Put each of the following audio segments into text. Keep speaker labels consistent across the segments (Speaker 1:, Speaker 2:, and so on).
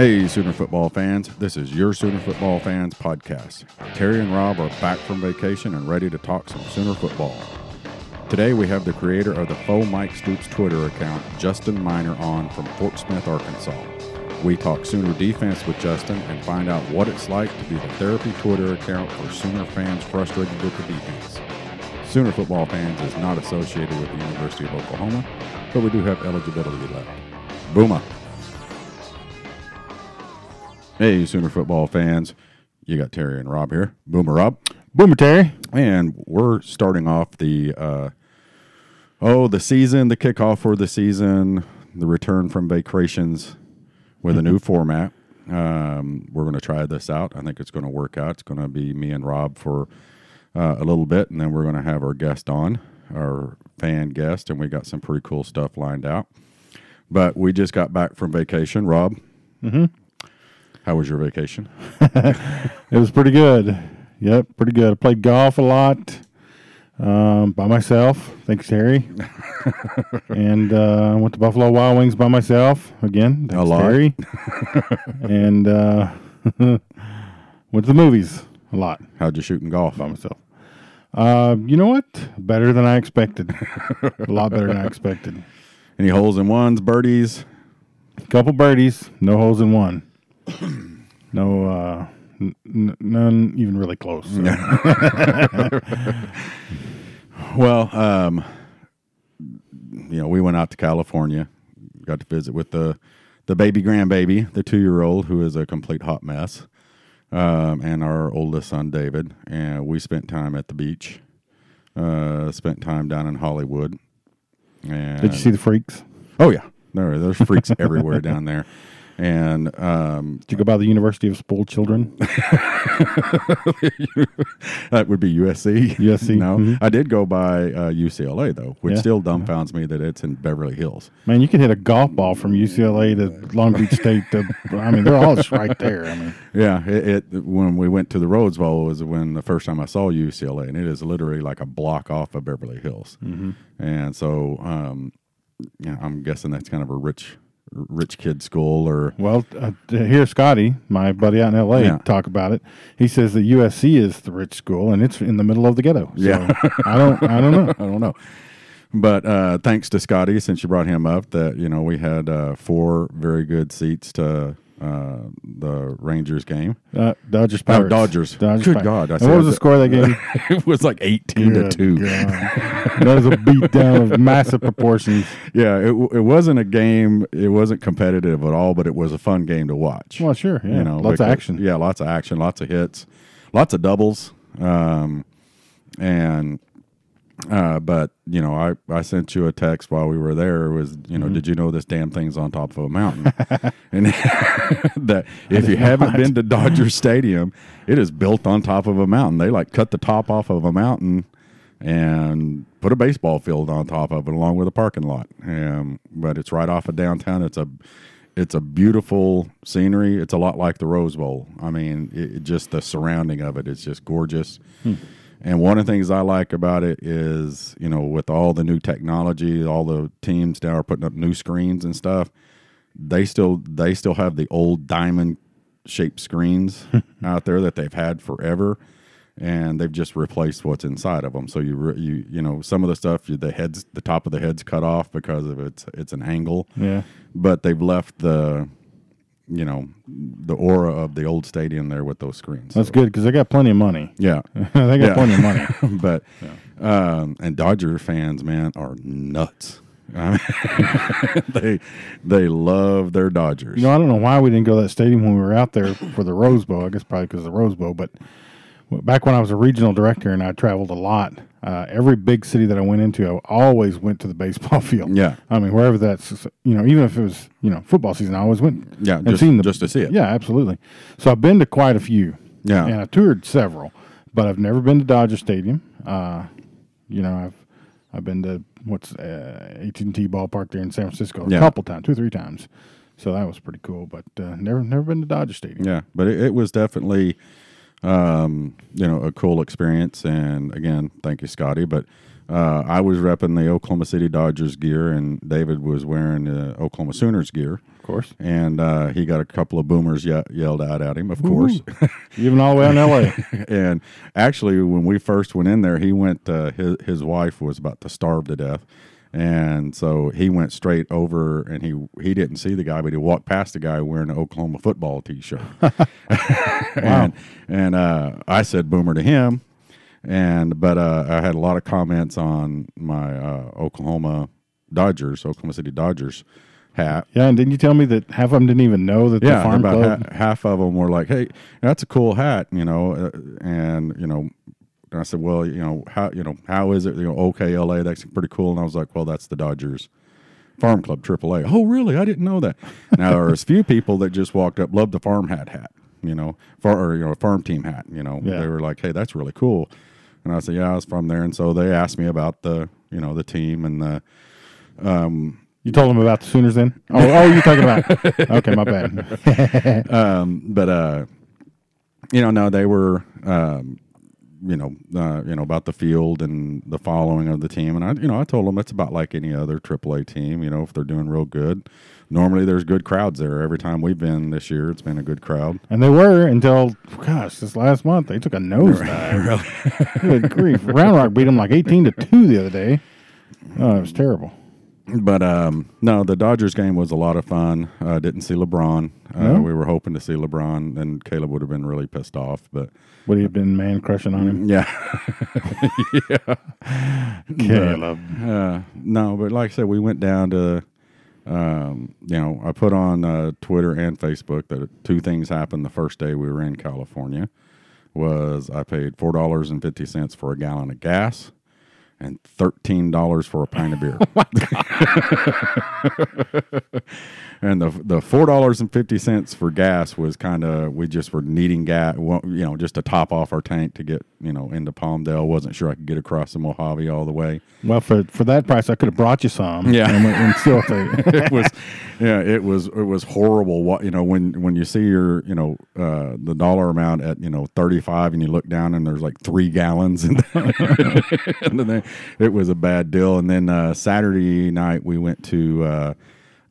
Speaker 1: Hey, Sooner football fans. This is your Sooner football fans podcast. Terry and Rob are back from vacation and ready to talk some Sooner football. Today we have the creator of the Faux Mike Stoops Twitter account, Justin Minor, on from Fort Smith, Arkansas. We talk Sooner defense with Justin and find out what it's like to be the therapy Twitter account for Sooner fans frustrated with the defense. Sooner football fans is not associated with the University of Oklahoma, but we do have eligibility left. Boomer. Hey, Sooner football fans. You got Terry and Rob here. Boomer Rob.
Speaker 2: Boomer Terry.
Speaker 1: And we're starting off the uh, oh the season, the kickoff for the season, the return from vacations with a new format. Um, we're going to try this out. I think it's going to work out. It's going to be me and Rob for uh, a little bit, and then we're going to have our guest on, our fan guest, and we got some pretty cool stuff lined out. But we just got back from vacation, Rob.
Speaker 2: Mm-hmm.
Speaker 1: How was your vacation?
Speaker 2: It was pretty good. Yep, pretty good. I played golf a lot um, by myself. Thanks, Terry. and uh, went to Buffalo Wild Wings by myself again. Thanks,
Speaker 1: lot.
Speaker 2: Terry. and uh, went to the movies a lot
Speaker 1: How'd you shoot in golf?
Speaker 2: by myself. Uh, you know what? Better than I expected. a lot better than I expected.
Speaker 1: Any holes in ones, birdies?
Speaker 2: A couple birdies, no holes in one. no, uh, n- none even really close. so.
Speaker 1: Well, um, you know, we went out to California, got to visit with the the baby grandbaby, the two year old who is a complete hot mess, um, and our oldest son David, and we spent time at the beach. Uh, spent time down in Hollywood. And
Speaker 2: Did you see the freaks?
Speaker 1: Oh yeah, there there's freaks everywhere down there, and um,
Speaker 2: Did you go by the University of Spoiled Children?
Speaker 1: that would be USC.
Speaker 2: USC,
Speaker 1: no,
Speaker 2: mhm.
Speaker 1: I did go by uh, UCLA though, which
Speaker 2: Yeah.
Speaker 1: still dumbfounds me that it's in Beverly Hills.
Speaker 2: Man, you can hit a golf ball from UCLA to Long Beach State. To, I mean, they're all just right there. I mean,
Speaker 1: Yeah, it, it when we went to the Rose Bowl was when the first time I saw UCLA, and it is literally like a block off of Beverly Hills,
Speaker 2: Mm-hmm.
Speaker 1: and so um, yeah, I'm guessing that's kind of a rich, rich kid school, or
Speaker 2: well, uh, hear Scotty, my buddy out in LA,
Speaker 1: Yeah.
Speaker 2: talk about it. He says that USC is the rich school, and it's in the middle of the ghetto. So
Speaker 1: Yeah.
Speaker 2: I don't, I don't know.
Speaker 1: I don't know. But uh, thanks to Scotty, since you brought him up, that you know we had uh, four very good seats to uh, the Rangers game.
Speaker 2: Uh, Dodgers,
Speaker 1: Oh,
Speaker 2: Pirates.
Speaker 1: Dodgers.
Speaker 2: Dodgers,
Speaker 1: Good
Speaker 2: Pirates.
Speaker 1: God! I
Speaker 2: And what was the score of that game?
Speaker 1: it was like eighteen to two.
Speaker 2: That was a beatdown of massive proportions.
Speaker 1: Yeah, it, it wasn't a game. It wasn't competitive at all, but it was a fun game to watch.
Speaker 2: Well, sure. Yeah.
Speaker 1: you know,
Speaker 2: lots of action.
Speaker 1: Yeah, lots of action, lots of hits, lots of doubles. Um, and uh, but you know, I I sent you a text while we were there. It was you know,
Speaker 2: Mm-hmm.
Speaker 1: did you know this damn thing's on top of a mountain? and that if you haven't been to Dodger Stadium, it is built on top of a mountain. They like cut the top off of a mountain and put a baseball field on top of it along with a parking lot. Um, but it's right off of downtown. It's a it's a beautiful scenery. It's a lot like the Rose Bowl. I mean, it, just the surrounding of it is just gorgeous. And one of the things I like about it is, you know, with all the new technology, all the teams now are putting up new screens and stuff. They still they still have the old diamond shaped screens out there that they've had forever, and they've just replaced what's inside of them. So you re- you you know some of the stuff the heads the top of the heads cut off because of it's it's an angle
Speaker 2: Yeah.
Speaker 1: but they've left the you know the aura of the old stadium there with those screens.
Speaker 2: That's
Speaker 1: So,
Speaker 2: good because they got plenty of money.
Speaker 1: Yeah,
Speaker 2: they got
Speaker 1: Yeah.
Speaker 2: plenty of money.
Speaker 1: but um, and Dodger fans, man, are nuts. I mean, they they love their Dodgers.
Speaker 2: You know, I don't know why we didn't go to that stadium when we were out there for the Rose Bowl. I guess probably because of the Rose Bowl. But back when I was a regional director and I traveled a lot, uh, every big city that I went into, I always went to the baseball field.
Speaker 1: Yeah.
Speaker 2: I mean, wherever that's, you know, even if it was, you know, football season, I always went.
Speaker 1: Yeah,
Speaker 2: and
Speaker 1: just-
Speaker 2: seen the,
Speaker 1: just to see it.
Speaker 2: Yeah, absolutely. So I've been to quite a few.
Speaker 1: Yeah.
Speaker 2: And I toured several, but I've never been to Dodger Stadium. Uh, you know, I've I've been to what's uh, AT&T ballpark there in San Francisco a
Speaker 1: Yeah.
Speaker 2: couple times, two or three times. So that was pretty cool, but uh, never never been to Dodger Stadium.
Speaker 1: Yeah, but it, it was definitely, um, you know, a cool experience. And again, thank you, Scotty. But uh, I was repping the Oklahoma City Dodgers gear, and David was wearing the Oklahoma Sooners gear.
Speaker 2: Of course.
Speaker 1: And uh, he got a couple of boomers ye- yelled out at him, of course.
Speaker 2: Even all the way in L.A.
Speaker 1: and actually, when we first went in there, he went. Uh, his his wife was about to starve to death, and so he went straight over, and he he didn't see the guy, but he walked past the guy wearing an Oklahoma football T-shirt. and and uh, I said boomer to him, and but uh, I had a lot of comments on my uh, Oklahoma Dodgers, Oklahoma City Dodgers hat.
Speaker 2: Yeah, and didn't you tell me that half of them didn't even know that the
Speaker 1: Yeah,
Speaker 2: farm
Speaker 1: about ha- half of them were like, "Hey, that's a cool hat," you know, uh, and you know, and I said, "Well, you know, how you know how is it? You know, OKLA, that's pretty cool." And I was like, "Well, that's the Dodgers Farm Club AAA." Oh, really? I didn't know that. now there was a few people that just walked up, loved the farm hat hat, you know, far or you know, a farm team hat. You know,
Speaker 2: Yeah.
Speaker 1: they were like, "Hey, that's really cool," and I said, "Yeah, I was from there." And so they asked me about the you know the team and the Um,
Speaker 2: You told them about the Sooners then? Oh, oh, you're talking about. Okay, my bad.
Speaker 1: um, but uh, you know, no, they were, um, you know, uh, you know about the field and the following of the team, and I, you know, I told them it's about like any other AAA team. You know, if they're doing real good, normally there's good crowds there. Every time we've been this year, it's been a good crowd.
Speaker 2: And they were until, gosh, this last month they took a nosedive. Good grief! Round Rock beat them like eighteen to two the other day. Oh, it was terrible.
Speaker 1: But um, no, the Dodgers game was a lot of fun. Uh, didn't see LeBron. Uh,
Speaker 2: No?
Speaker 1: We were hoping to see LeBron, and Caleb would have been really pissed off. But
Speaker 2: Would he have been man crushing on him?
Speaker 1: yeah, yeah.
Speaker 2: Caleb.
Speaker 1: Uh, no, but like I said, we went down to, um, you know, I put on uh, Twitter and Facebook that two things happened the first day we were in California. Was I paid four dollars and fifty cents for a gallon of gas, and thirteen dollars for a pint of beer. Oh and the the four dollars and fifty cents for gas was kind of we just were needing gas, you know, just to top off our tank to get you know into Palmdale. wasn't sure I could get across the Mojave all the way.
Speaker 2: Well, for for that price, I could have brought you some.
Speaker 1: Yeah.
Speaker 2: and, and still
Speaker 1: it was yeah it was it was horrible what you know when when you see your you know uh the dollar amount at you know 35 and you look down and there's like three gallons and, and then it was a bad deal and then uh saturday night we went to uh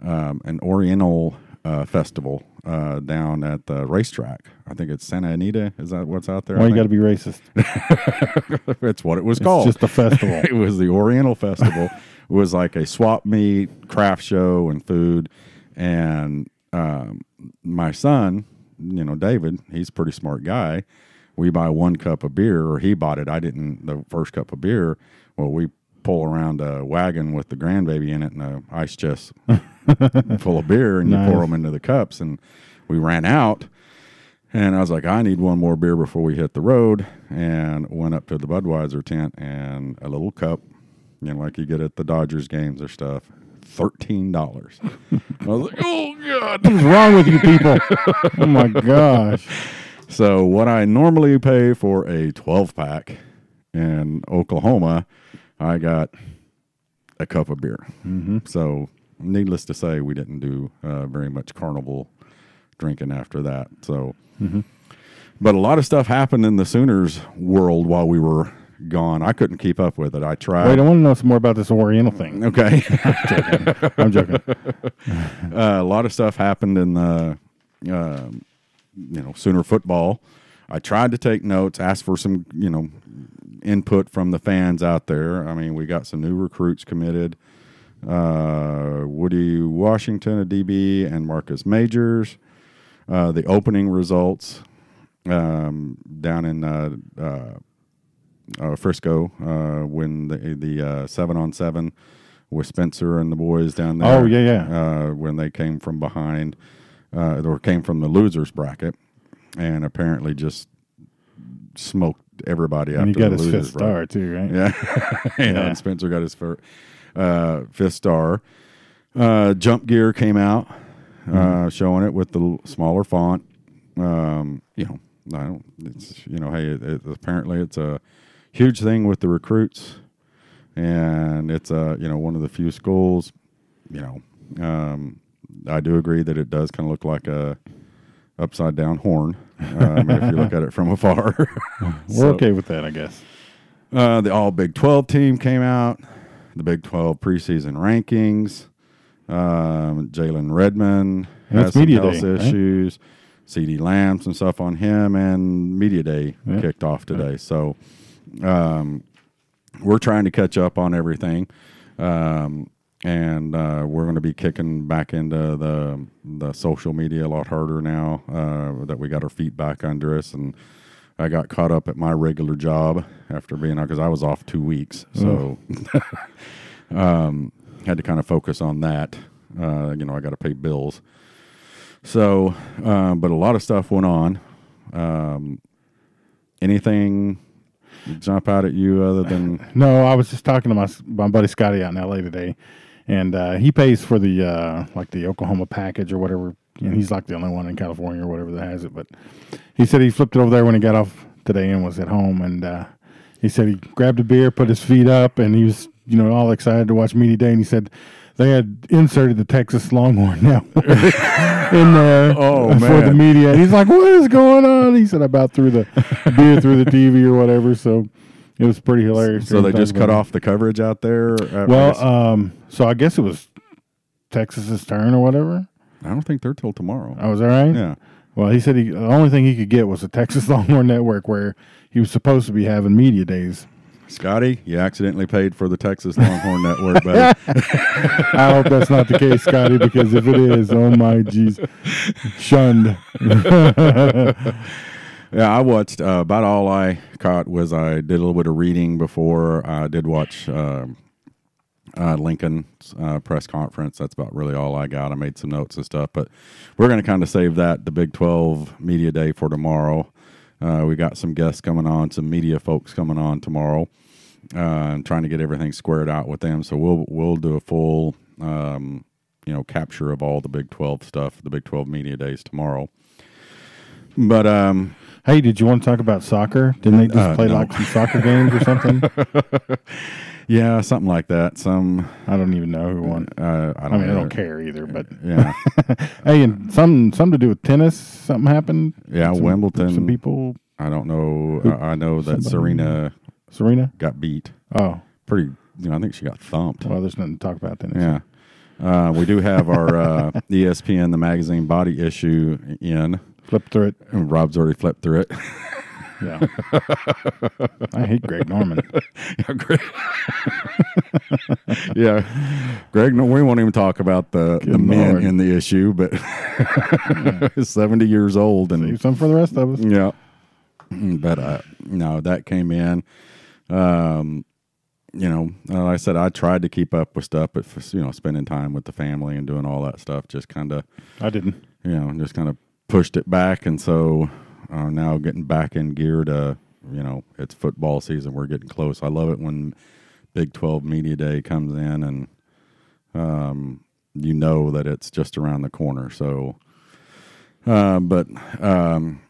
Speaker 1: um an oriental uh festival uh down at the racetrack i think it's santa anita is that what's out there
Speaker 2: "Well,
Speaker 1: I
Speaker 2: you got to be racist.
Speaker 1: it's what it was
Speaker 2: It's
Speaker 1: called
Speaker 2: just a festival."
Speaker 1: it was the Oriental Festival. it was like a swap meet, craft show, and food. And um, my son, you know, David, he's a pretty smart guy. We buy one cup of beer, or he bought it. I didn't. The first cup of beer. Well, we pull around a wagon with the grandbaby in it and a ice chest full of beer, and you pour them into the cups. And we ran out. And I was like, I need one more beer before we hit the road. And went up to the Budweiser tent and a little cup, you know, like you get at the Dodgers games or stuff. Thirteen dollars. I was like, oh god.
Speaker 2: What's wrong with you people? oh my gosh!
Speaker 1: So what I normally pay for a twelve pack in Oklahoma, I got a cup of beer. Mm-hmm. So needless to say, we didn't do uh, very much carnival drinking after that. So, but a lot of stuff happened in the Sooners world while we were gone. I couldn't keep up with it. I tried.
Speaker 2: Wait, I want to know some more about this Oriental thing.
Speaker 1: Okay.
Speaker 2: I'm joking.
Speaker 1: i'm uh, a lot of stuff happened in the, um, you know, Sooner football. I tried to take notes, ask for some, you know, input from the fans out there. I mean, we got some new recruits committed. Uh, Woody Washington, a DB, and Marcus Majors. Uh, the opening results um, down in uh, uh, uh, Frisco uh, when the the uh, seven on seven with Spencer and the boys down there.
Speaker 2: Oh, yeah, yeah.
Speaker 1: Uh, when they came from behind, uh, or came from the losers bracket, and apparently just smoked everybody
Speaker 2: And
Speaker 1: after
Speaker 2: you got
Speaker 1: the
Speaker 2: his
Speaker 1: losers
Speaker 2: fifth star too, right?
Speaker 1: yeah. yeah.
Speaker 2: Yeah.
Speaker 1: And Spencer got his fir- uh, fifth star. Uh, Jump Gear came out, uh,
Speaker 2: Mm-hmm.
Speaker 1: showing it with the smaller font. Um, you know, I don't, it's, you know, hey, it, it, apparently it's a huge thing with the recruits. And it's, uh, you know, one of the few schools, you know, um, I do agree that it does kind of look like a upside down horn um, if you look at it from afar.
Speaker 2: We're
Speaker 1: So-
Speaker 2: okay with that, I guess.
Speaker 1: Uh, the All Big 12 team came out, the Big 12 preseason rankings. Um, Jalen Redmond has some
Speaker 2: media
Speaker 1: health
Speaker 2: day, right?
Speaker 1: issues. CeeDee Lamb, some stuff on him, and Media Day
Speaker 2: Yeah.
Speaker 1: kicked off today. So um, we're trying to catch up on everything. Um, and uh, we're going to be kicking back into the the social media a lot harder now uh, that we got our feet back under us. And I got caught up at my regular job after being out because I was off two weeks. So um, had to kind of focus on that. Uh, you know I got to pay bills. So um, but a lot of stuff went on. Um, anything jump out at you other than
Speaker 2: No, I was just talking to my my buddy Scotty out in L.A. today, and uh, he pays for the uh, like the Oklahoma package or whatever. And he's like the only one in California or whatever that has it. But he said he flipped it over there when he got off today and was at home. And uh, he said he grabbed a beer, put his feet up, and he was you know all excited to watch media day. And he said they had inserted the Texas Longhorn now in there
Speaker 1: Oh,
Speaker 2: for the media. And he's like, "What is going on?" He said, "I about threw the beer through the TV or whatever." So. It was pretty hilarious.
Speaker 1: so they just cut off the coverage out there
Speaker 2: Well, um, so I guess it was Texas's turn or whatever.
Speaker 1: I don't think they're till tomorrow.
Speaker 2: Oh, was that right?
Speaker 1: Yeah.
Speaker 2: Well, he said he, the only thing he could get was the Texas Longhorn Network, where he was supposed to be having media days.
Speaker 1: Scotty, you accidentally paid for the Texas Longhorn Network, buddy.
Speaker 2: I hope that's not the case, Scotty, because if it is, oh my jeez, shunned.
Speaker 1: yeah, I watched uh, about all I caught was I did a little bit of reading before I did watch um uh, Lincoln's uh, press conference. That's about really all I got. I made some notes and stuff, but we're going to kind of save that the Big 12 Media Day for tomorrow. Uh, we got some guests coming on, some media folks coming on tomorrow. uh, and trying to get everything squared out with them. So we'll we'll do a full um, you know capture of all the Big Twelve stuff, the Big Twelve media days tomorrow. But um,
Speaker 2: hey, did you want to talk about soccer? Didn't they just
Speaker 1: Uh,
Speaker 2: play
Speaker 1: no.
Speaker 2: like some soccer games or something?
Speaker 1: yeah, something like that. Some
Speaker 2: I don't even know who won.
Speaker 1: uh, I
Speaker 2: I
Speaker 1: don't.
Speaker 2: mean, I don't care either. But
Speaker 1: Yeah,
Speaker 2: hey, and some something to do with tennis. Something happened.
Speaker 1: yeah.
Speaker 2: Some-
Speaker 1: Wimbledon.
Speaker 2: Some people.
Speaker 1: I don't know.
Speaker 2: Who-
Speaker 1: I I know that
Speaker 2: somebody-
Speaker 1: Serena
Speaker 2: Serena.
Speaker 1: got beat
Speaker 2: Oh,
Speaker 1: pretty. You know, I think she got thumped.
Speaker 2: well, there's nothing to talk about then.
Speaker 1: Yeah. Uh, we do have our uh, ESPN the magazine body issue in.
Speaker 2: Flip through it.
Speaker 1: And Rob's already flipped through it.
Speaker 2: Yeah. I hate Greg Norman.
Speaker 1: yeah, Greg. yeah, Greg. No, we won't even talk about the, the
Speaker 2: Good
Speaker 1: men
Speaker 2: Lord.
Speaker 1: in the issue, but seventy years old and
Speaker 2: Save some for the rest of us.
Speaker 1: yeah. But uh, no, that came in. Um, you know, uh, like I said I tried to keep up with stuff, but for, you know, spending time with the family and doing all that stuff just kind of
Speaker 2: I didn't.
Speaker 1: you know, just kind of pushed it back. And so uh, now getting back in gear to, you know, it's football season. We're getting close. I love it when Big 12 Media Day comes in and um, you know that it's just around the corner. So, uh, but um,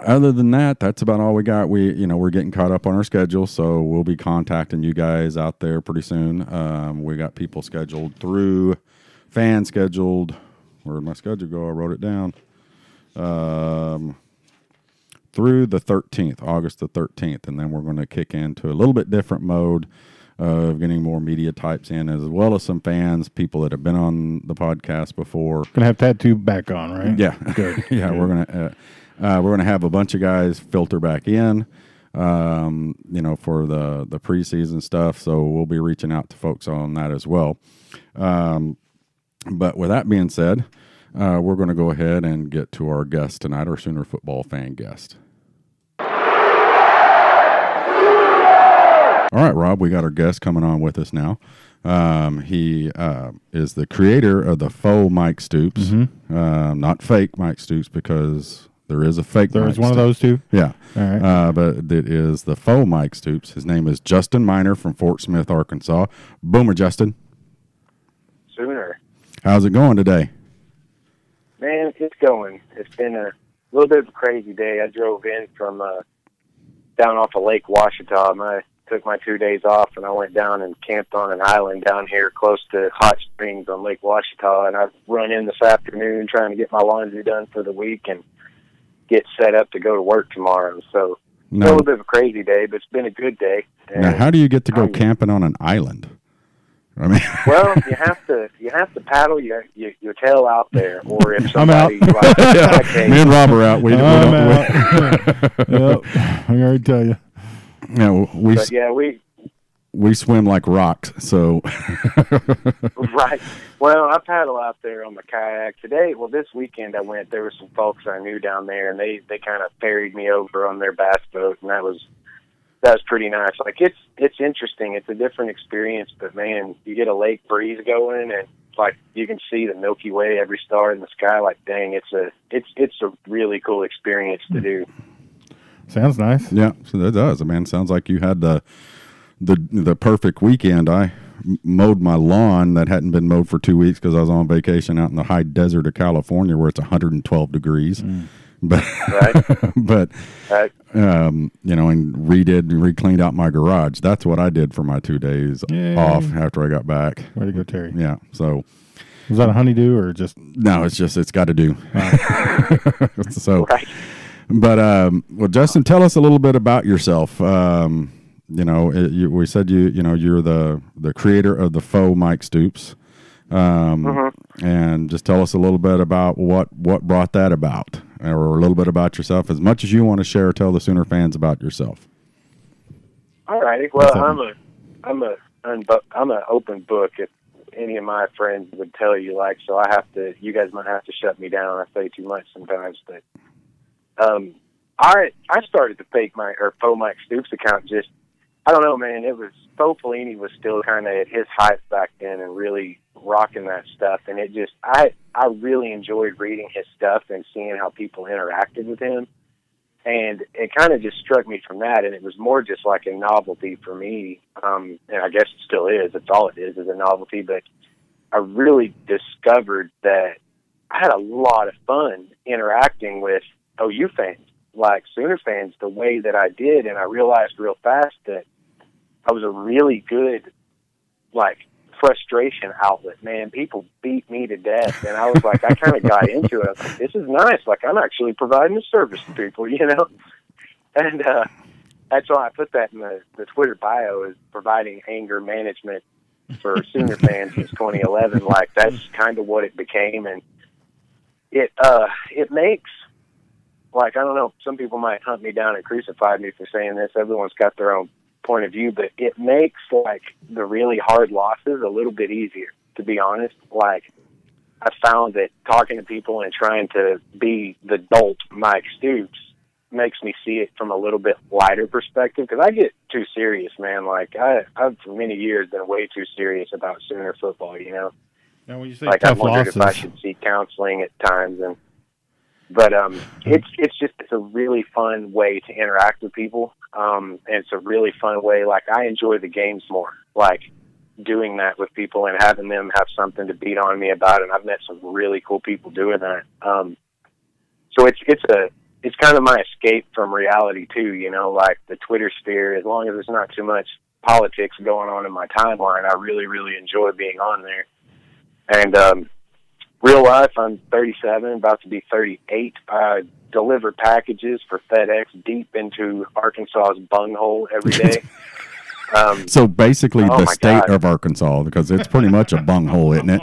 Speaker 1: other than that, that's about all we got. We, you know, we're getting caught up on our schedule, so we'll be contacting you guys out there pretty soon. Um, we got people scheduled through, fan scheduled. Where'd my schedule go? I wrote it down. Um, through the 13th, August the 13th, and then we're going to kick into a little bit different mode of getting more media types in, as well as some fans, people that have been on the podcast before.
Speaker 2: Gonna have tattoo back on, right?
Speaker 1: Yeah,
Speaker 2: Good.
Speaker 1: yeah, we're gonna uh, uh, we're gonna have a bunch of guys filter back in, um, you know, for the the preseason stuff. So we'll be reaching out to folks on that as well. Um, but with that being said, uh, we're going to go ahead and get to our guest tonight, our Sooner football fan guest. All right, Rob, we got our guest coming on with us now. Um, he uh, is the creator of the faux Mike Stoops,
Speaker 2: Mm-hmm.
Speaker 1: um, not fake Mike Stoops, because there is a fake.
Speaker 2: There
Speaker 1: Mike
Speaker 2: was one of those two.
Speaker 1: Yeah.
Speaker 2: All right.
Speaker 1: Uh, but it is the faux Mike Stoops. His name is Justin Minor from Fort Smith, Arkansas. Boomer, Justin.
Speaker 3: sooner.
Speaker 1: How's it going today?
Speaker 3: Man, it's going. It's been a little bit of a crazy day. I drove in from uh, down off of Lake Ouachita. I took my two days off and I went down and camped on an island down here close to Hot Springs on Lake Ouachita. And I've run in this afternoon trying to get my laundry done for the week and get set up to go to work tomorrow. So a little bit of a crazy day, but it's been a good day.
Speaker 1: Now, how do you get to go
Speaker 3: I'm-
Speaker 1: camping on an island? I mean,
Speaker 3: well, you have to you have to paddle your your, your tail out there, or if
Speaker 2: I'm out.
Speaker 3: somebody like, like a-
Speaker 1: me and Rob are out. We, we
Speaker 2: I'm
Speaker 1: don't.
Speaker 2: out. yep. I already tell you.
Speaker 1: We, you know, we
Speaker 3: but yeah, we
Speaker 1: we swim like rocks. So
Speaker 3: right. Well, I paddle out there on my kayak today. Well, this weekend I went. There were some folks I knew down there, and they they kind of ferried me over on their bass boat, and that was that was pretty nice. Like it's it's interesting. It's a different experience, but man, you get a lake breeze going, and like you can see the Milky Way, every star in the sky. Like, dang, it's a it's it's a really cool experience to do.
Speaker 2: Sounds nice.
Speaker 1: yeah, so that does. mean, sounds like you had the the the perfect weekend. I mowed my lawn that hadn't been mowed for two weeks because I was on vacation out in the high desert of California where it's 112 degrees. Mm. But
Speaker 3: Right.
Speaker 1: but
Speaker 3: Right.
Speaker 1: um, you know, and redid and re-cleaned out my garage. That's what I did for my two days
Speaker 2: Yay.
Speaker 1: off after I got back.
Speaker 2: Way to go, Terry.
Speaker 1: Yeah. So
Speaker 2: Was that a honeydew or just?
Speaker 1: no, it's just it's got to do. so,
Speaker 3: Right.
Speaker 1: but um, well, Justin, tell us a little bit about yourself. Um, you know, it, you, we said you you know you're the the creator of the faux Mike Stoops, um,
Speaker 3: Mm-hmm.
Speaker 1: and just tell us a little bit about what what brought that about, or a little bit about yourself, as much as you want to share. Tell the Sooner fans about yourself.
Speaker 3: All righty. Well, I'm a I'm a I'm an open book. If any of my friends would tell you, like, so I have to. You guys might have to shut me down. I say too much sometimes, but um, I I started the fake Mike or faux Mike Stoops account. Just I don't know, man. It was faux Pelini was still kind of at his height back then and really rocking that stuff. And it just I I really enjoyed reading his stuff and seeing how people interacted with him. And it kind of just struck me from that. And it was more just like a novelty for me. Um and i guess it still is. It's all it is is a novelty. But i really discovered that i had a lot of fun interacting with ou fans like sooner fans the way that i did. And i realized real fast that i was a really good like frustration outlet man. People beat me to death and i was like i kind of got into it. I was like this is nice. Like i'm actually providing a service to people you know? And uh that's why i put that in the the twitter bio is providing anger management for sooner fans since 2011 like that's kind of what it became and it uh it makes like i don't know some people might hunt me down and crucify me for saying this. Everyone's got their own point of view, but it makes like the really hard losses a little bit easier, to be honest. Like I found that talking to people and trying to be the dolt Mike Stoops makes me see it from a little bit lighter perspective because I get too serious, man. Like I, I've for many years been way too serious about Sooner football. You know,
Speaker 2: Now, when you say
Speaker 3: like I wondered
Speaker 2: losses,
Speaker 3: if I should seek counseling at times and but um it's it's just it's a really fun way to interact with people. Um and it's a really fun way like I enjoy the games more like doing that with people and having them have something to beat on me about. And I've met some really cool people doing that. Um so it's it's a it's kind of my escape from reality too you know like the Twitter sphere. As long as there's not too much politics going on in my timeline I really really enjoy being on there. And um real life, I'm 37, about to be 38. I deliver packages for FedEx deep into Arkansas's bunghole every day. Um,
Speaker 1: So basically,
Speaker 3: Oh
Speaker 1: the state
Speaker 3: God.
Speaker 1: of Arkansas, because it's pretty much a bunghole, isn't it?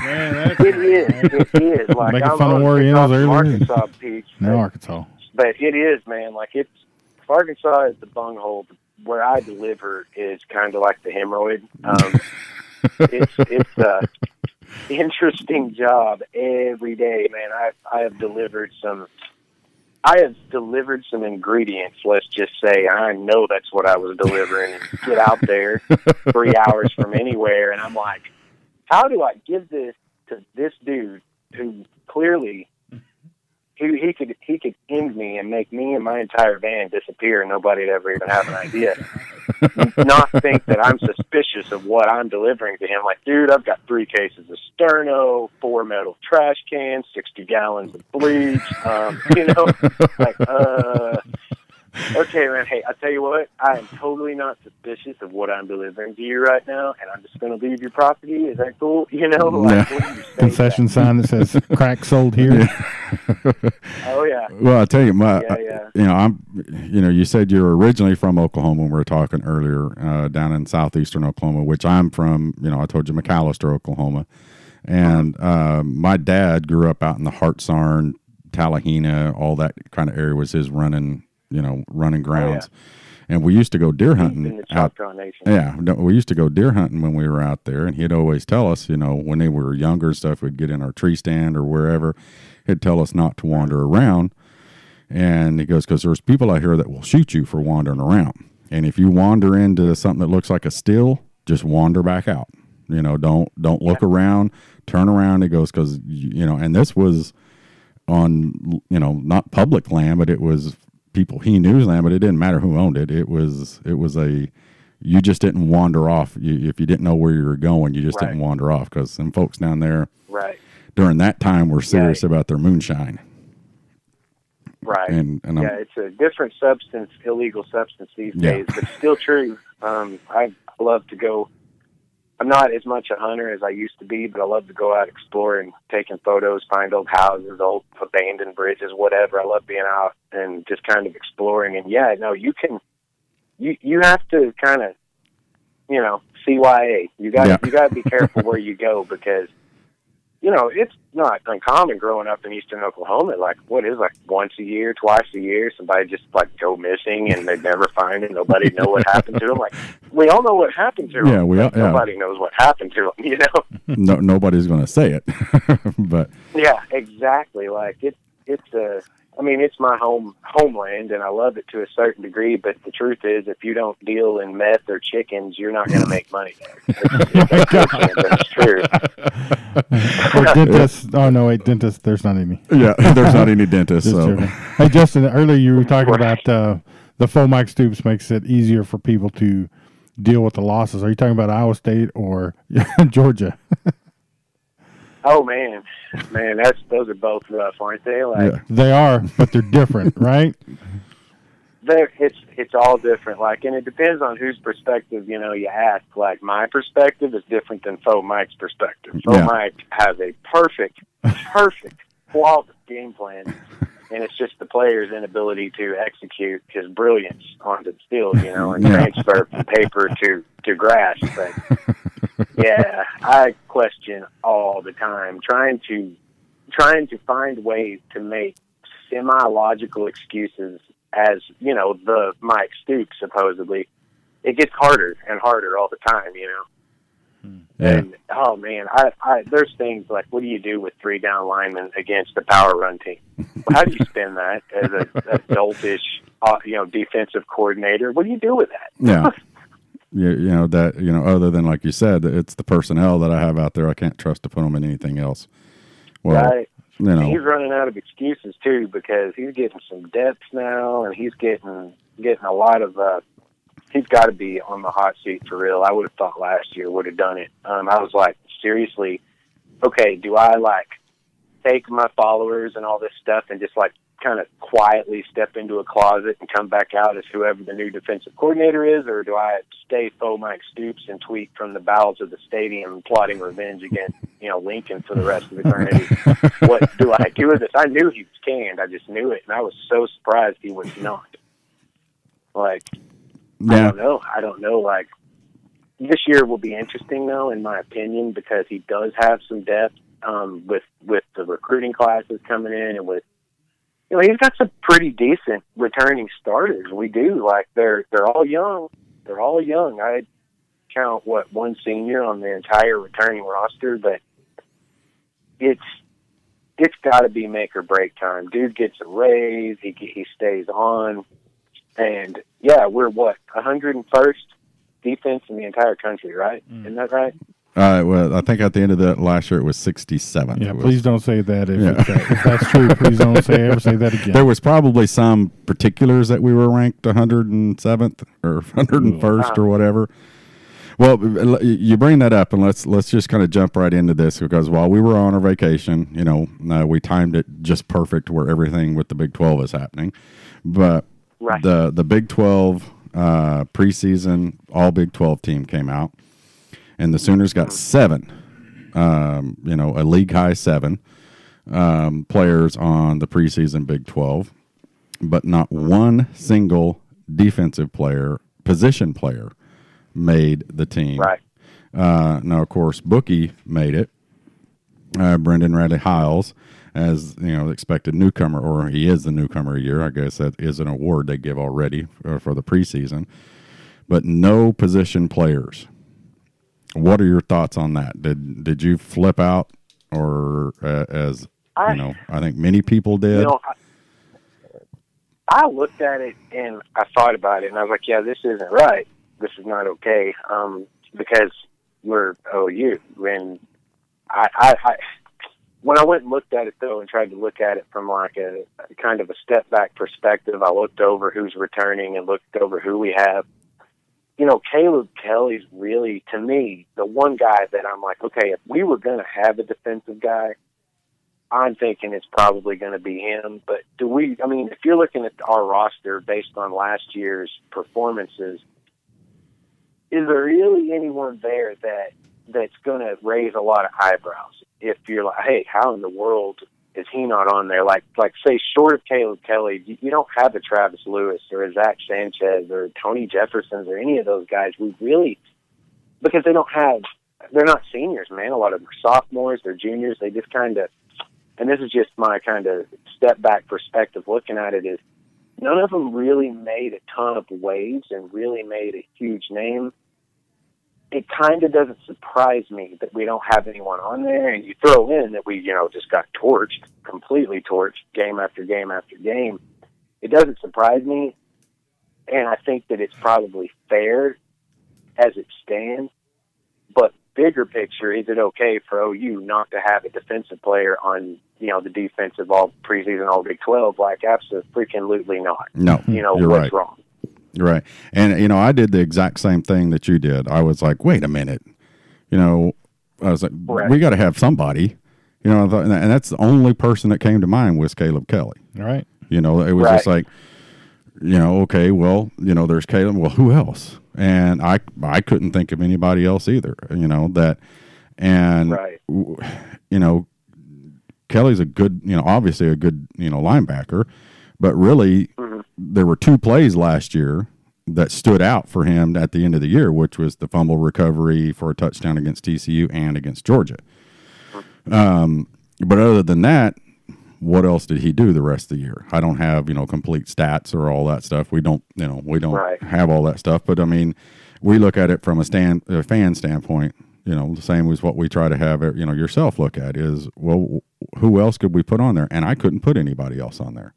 Speaker 2: Man,
Speaker 3: it is. It is. Like
Speaker 2: Making
Speaker 3: I'm
Speaker 2: fun of
Speaker 3: on
Speaker 2: Orientals
Speaker 3: TikTok from
Speaker 2: earlier.
Speaker 3: Arkansas Peach,
Speaker 2: no
Speaker 3: but,
Speaker 2: Arkansas.
Speaker 3: but it is, man. Like it's if Arkansas is the bunghole. Where I deliver is kind of like the hemorrhoid. Um, it's it's a interesting job every day, man. I I have delivered some. I have delivered some ingredients. Let's just say I know that's what I was delivering. Get out there, three hours from anywhere, and I'm like, how do I give this to this dude who clearly he he could he could end me and make me and my entire van disappear and nobody'd ever even have an idea. Not think that I'm suspicious of what I'm delivering to him. Like, dude, I've got three cases of sterno, four metal trash cans, sixty gallons of bleach. Um, you know, like uh okay, man. Hey, I tell you what, I am totally not suspicious of what I'm delivering to you right now, and I'm just going to leave your property. Is that cool? You know, like,
Speaker 1: Yeah.
Speaker 3: what you say to
Speaker 2: Concession sign that says crack sold here.
Speaker 3: that? Oh yeah,
Speaker 1: Well, I tell you, my,
Speaker 3: Yeah, yeah.
Speaker 1: you know, I'm, you know, you said you were originally from Oklahoma. when We were talking earlier uh, down in southeastern Oklahoma, which I'm from. You know, I told you McAlester, Oklahoma, and uh, my dad grew up out in the Hartshorne, Talihina, all that kind of area was his running, you know, running grounds. And we used to go deer
Speaker 3: in
Speaker 1: hunting out yeah, we used to go deer hunting when we were out there, and he'd always tell us, you know, when they were younger and stuff, we'd get in our tree stand or wherever, he'd tell us not to wander around. And he goes, because there's people out here that will shoot you for wandering around. And if you wander into something that looks like a still, just wander back out. You know, don't don't look around, turn around. He goes, because you know, and this was on you know not public land, but it was people he knew land, but it didn't matter who owned it. It was it was a you just didn't wander off. You, if you didn't know where you were going, you just didn't wander off because some folks down there
Speaker 3: Right,
Speaker 1: during that time were serious
Speaker 3: Right.
Speaker 1: about their moonshine.
Speaker 3: right.
Speaker 1: And and
Speaker 3: yeah,
Speaker 1: I'm,
Speaker 3: it's a different substance, illegal substance these
Speaker 1: Yeah.
Speaker 3: days, but still true. Um, I love to go. I'm not as much a hunter as I used to be, but I love to go out exploring, taking photos, find old houses, old abandoned bridges, whatever. I love being out and just kind of exploring. And yeah, no, you can. You you have to kind of, you know, CYA. You got
Speaker 1: Yeah.
Speaker 3: you got to be careful where you go because you know, it's not uncommon growing up in eastern Oklahoma. Like, what is like once a year, twice a year, somebody just like go missing and they never find it. Nobody know what happened to them. Like, we all know what happened to them.
Speaker 1: Yeah, we all- yeah.
Speaker 3: Nobody knows what happened to them. You know?
Speaker 1: no, nobody's going to say it, but
Speaker 3: yeah, exactly. Like it's it's a. I mean, it's my home homeland, and I love it to a certain degree. But the truth is, if you don't deal in meth or chickens, you're not going to make money. There. It's, it's true.
Speaker 2: or dentist. Oh no, wait, dentist. There's not any.
Speaker 1: yeah, there's not any dentists. So
Speaker 2: joking. Hey, Justin. Earlier you were talking about uh, the faux Mike Stoops makes it easier for people to deal with the losses. Are you talking about Iowa State or Georgia?
Speaker 3: Oh man, man, that's those are both rough, aren't they? Like
Speaker 1: yeah,
Speaker 2: they are, but they're different, right?
Speaker 3: they're it's it's all different. Like, and it depends on whose perspective you know you ask. Like, my perspective is different than Faux Mike's perspective. Faux
Speaker 1: Yeah.
Speaker 3: Mike has a perfect, perfect, flawless game plan, and it's just the player's inability to execute his brilliance onto the field, you know, and
Speaker 1: Yeah.
Speaker 3: transfer from paper to to grass. But yeah, I question all the time trying to trying to find ways to make semi logical excuses as, you know, the Mike Stoops supposedly. It gets harder and harder all the time, you know.
Speaker 1: yeah,
Speaker 3: And oh man, I, I there's things like what do you do with three down linemen against a power run team? How do you spin that as a, a doltish, uh, you know, defensive coordinator? What do you do with that?
Speaker 1: yeah. You, you know that you know other than like you said it's the personnel that I have out there I can't trust to put them in anything else. Well,
Speaker 3: right.
Speaker 1: you know,
Speaker 3: he's running out of excuses too because he's getting some depth now, and he's getting getting a lot of. uh He's got to be on the hot seat for real. I would have thought last year would have done it. Um, I was like, seriously, okay, do I like take my followers and all this stuff and just like kind of quietly step into a closet and come back out as whoever the new defensive coordinator is, or do I stay faux Mike Stoops and tweet from the bowels of the stadium plotting revenge against you know Lincoln for the rest of eternity? what do I do with this? I knew he was canned. I just knew it, and I was so surprised he was not. Like I don't know. I don't know. Like this year will be interesting, though, in my opinion, because he does have some depth um, with with the recruiting classes coming in, and with you know he's got some pretty decent returning starters. We do like they're they're all young. They're all young. I count what one senior on the entire returning roster, but it's it's got to be make or break time. Dude gets a raise. He he stays on. And yeah, we're what 101st defense in the entire country, right? Mm. Isn't that right?
Speaker 1: Uh, well, I think at the end of that last year it was 67.
Speaker 2: Yeah.
Speaker 1: Was-
Speaker 2: Please don't say that if,
Speaker 1: Yeah.
Speaker 2: if, that, if that's true. Please don't say ever say that again.
Speaker 1: There was probably some particulars that we were ranked 107th or 101st or whatever. Well, you bring that up, and let's let's just kind of jump right into this because while we were on our vacation, you know, uh, we timed it just perfect where everything with the Big Twelve is happening. But
Speaker 3: Right.
Speaker 1: the the Big Twelve uh, preseason All Big Twelve team came out, and the Sooners got seven. Um, you know, a league high seven um, players on the preseason Big Twelve, but not one single defensive player, position player, made the team.
Speaker 3: Right.
Speaker 1: Uh, now, of course, Bookie made it. Uh, Brendan Radley Hiles, as you know, expected newcomer, or he is the newcomer year. I guess that is an award they give already for, for the preseason, but no position players. What are your thoughts on that? Did did you flip out, or uh, as
Speaker 3: I-
Speaker 1: you know, I think many people did.
Speaker 3: You know, I, I looked at it and I thought about it, and I was like, "Yeah, this isn't right. This is not okay." Um, because we're OU, and I, I, I, when I went and looked at it though, and tried to look at it from like a, a kind of a step back perspective, I looked over who's returning and looked over who we have. You know, Caleb Kelly's really, to me, the one guy that I'm like, okay, if we were going to have a defensive guy, I'm thinking it's probably going to be him. But do we? I mean, if you're looking at our roster based on last year's performances, is there really anyone there that that's going to raise a lot of eyebrows? If you're like, hey, how in the world is he not on there? Like, like say, short of Caleb Kelly, you, you don't have a Travis Lewis or a Zack Sanchez or Tony Jeffersons or any of those guys. We really because they don't have. They're not seniors, man. A lot of them are sophomores. They're juniors. They just kind of and this is just my kind of step back perspective looking at it is none of them really made a ton of waves and really made a huge name. It kind of doesn't surprise me that we don't have anyone on there, and you throw in that we, you know, just got torched, completely torched, game after game after game. It doesn't surprise me, and I think that it's probably fair as it stands. But bigger picture, is it okay for OU not to have a defensive player on, you know, the defensive all preseason all Big Twelve? Like, absolutely not.
Speaker 1: no,
Speaker 3: You know what's
Speaker 1: right.
Speaker 3: wrong?
Speaker 1: You're right. And you know, I did the exact same thing that you did. I was like, wait a minute. You know, I was like,
Speaker 3: Right.
Speaker 1: we got to have somebody. You know, and that's the only person that came to mind was Caleb Kelly.
Speaker 2: All right.
Speaker 1: You know, it was just like, you know, okay, well, you know, there's Caleb. Well, who else? And I, I couldn't think of anybody else either. You know that, and
Speaker 3: Right.
Speaker 1: you know, Kelly's a good, you know, obviously a good, you know, linebacker, but really,
Speaker 3: Mm-hmm.
Speaker 1: there were two plays last year that stood out for him at the end of the year, which was the fumble recovery for a touchdown against TCU and against Georgia. Um, but other than that, what else did he do the rest of the year? I don't have you know complete stats or all that stuff. We don't you know we don't
Speaker 3: Right.
Speaker 1: have all that stuff. But I mean, we look at it from a stand a fan standpoint. You know, the same as what we try to have you know yourself look at is well, who else could we put on there? And I couldn't put anybody else on there.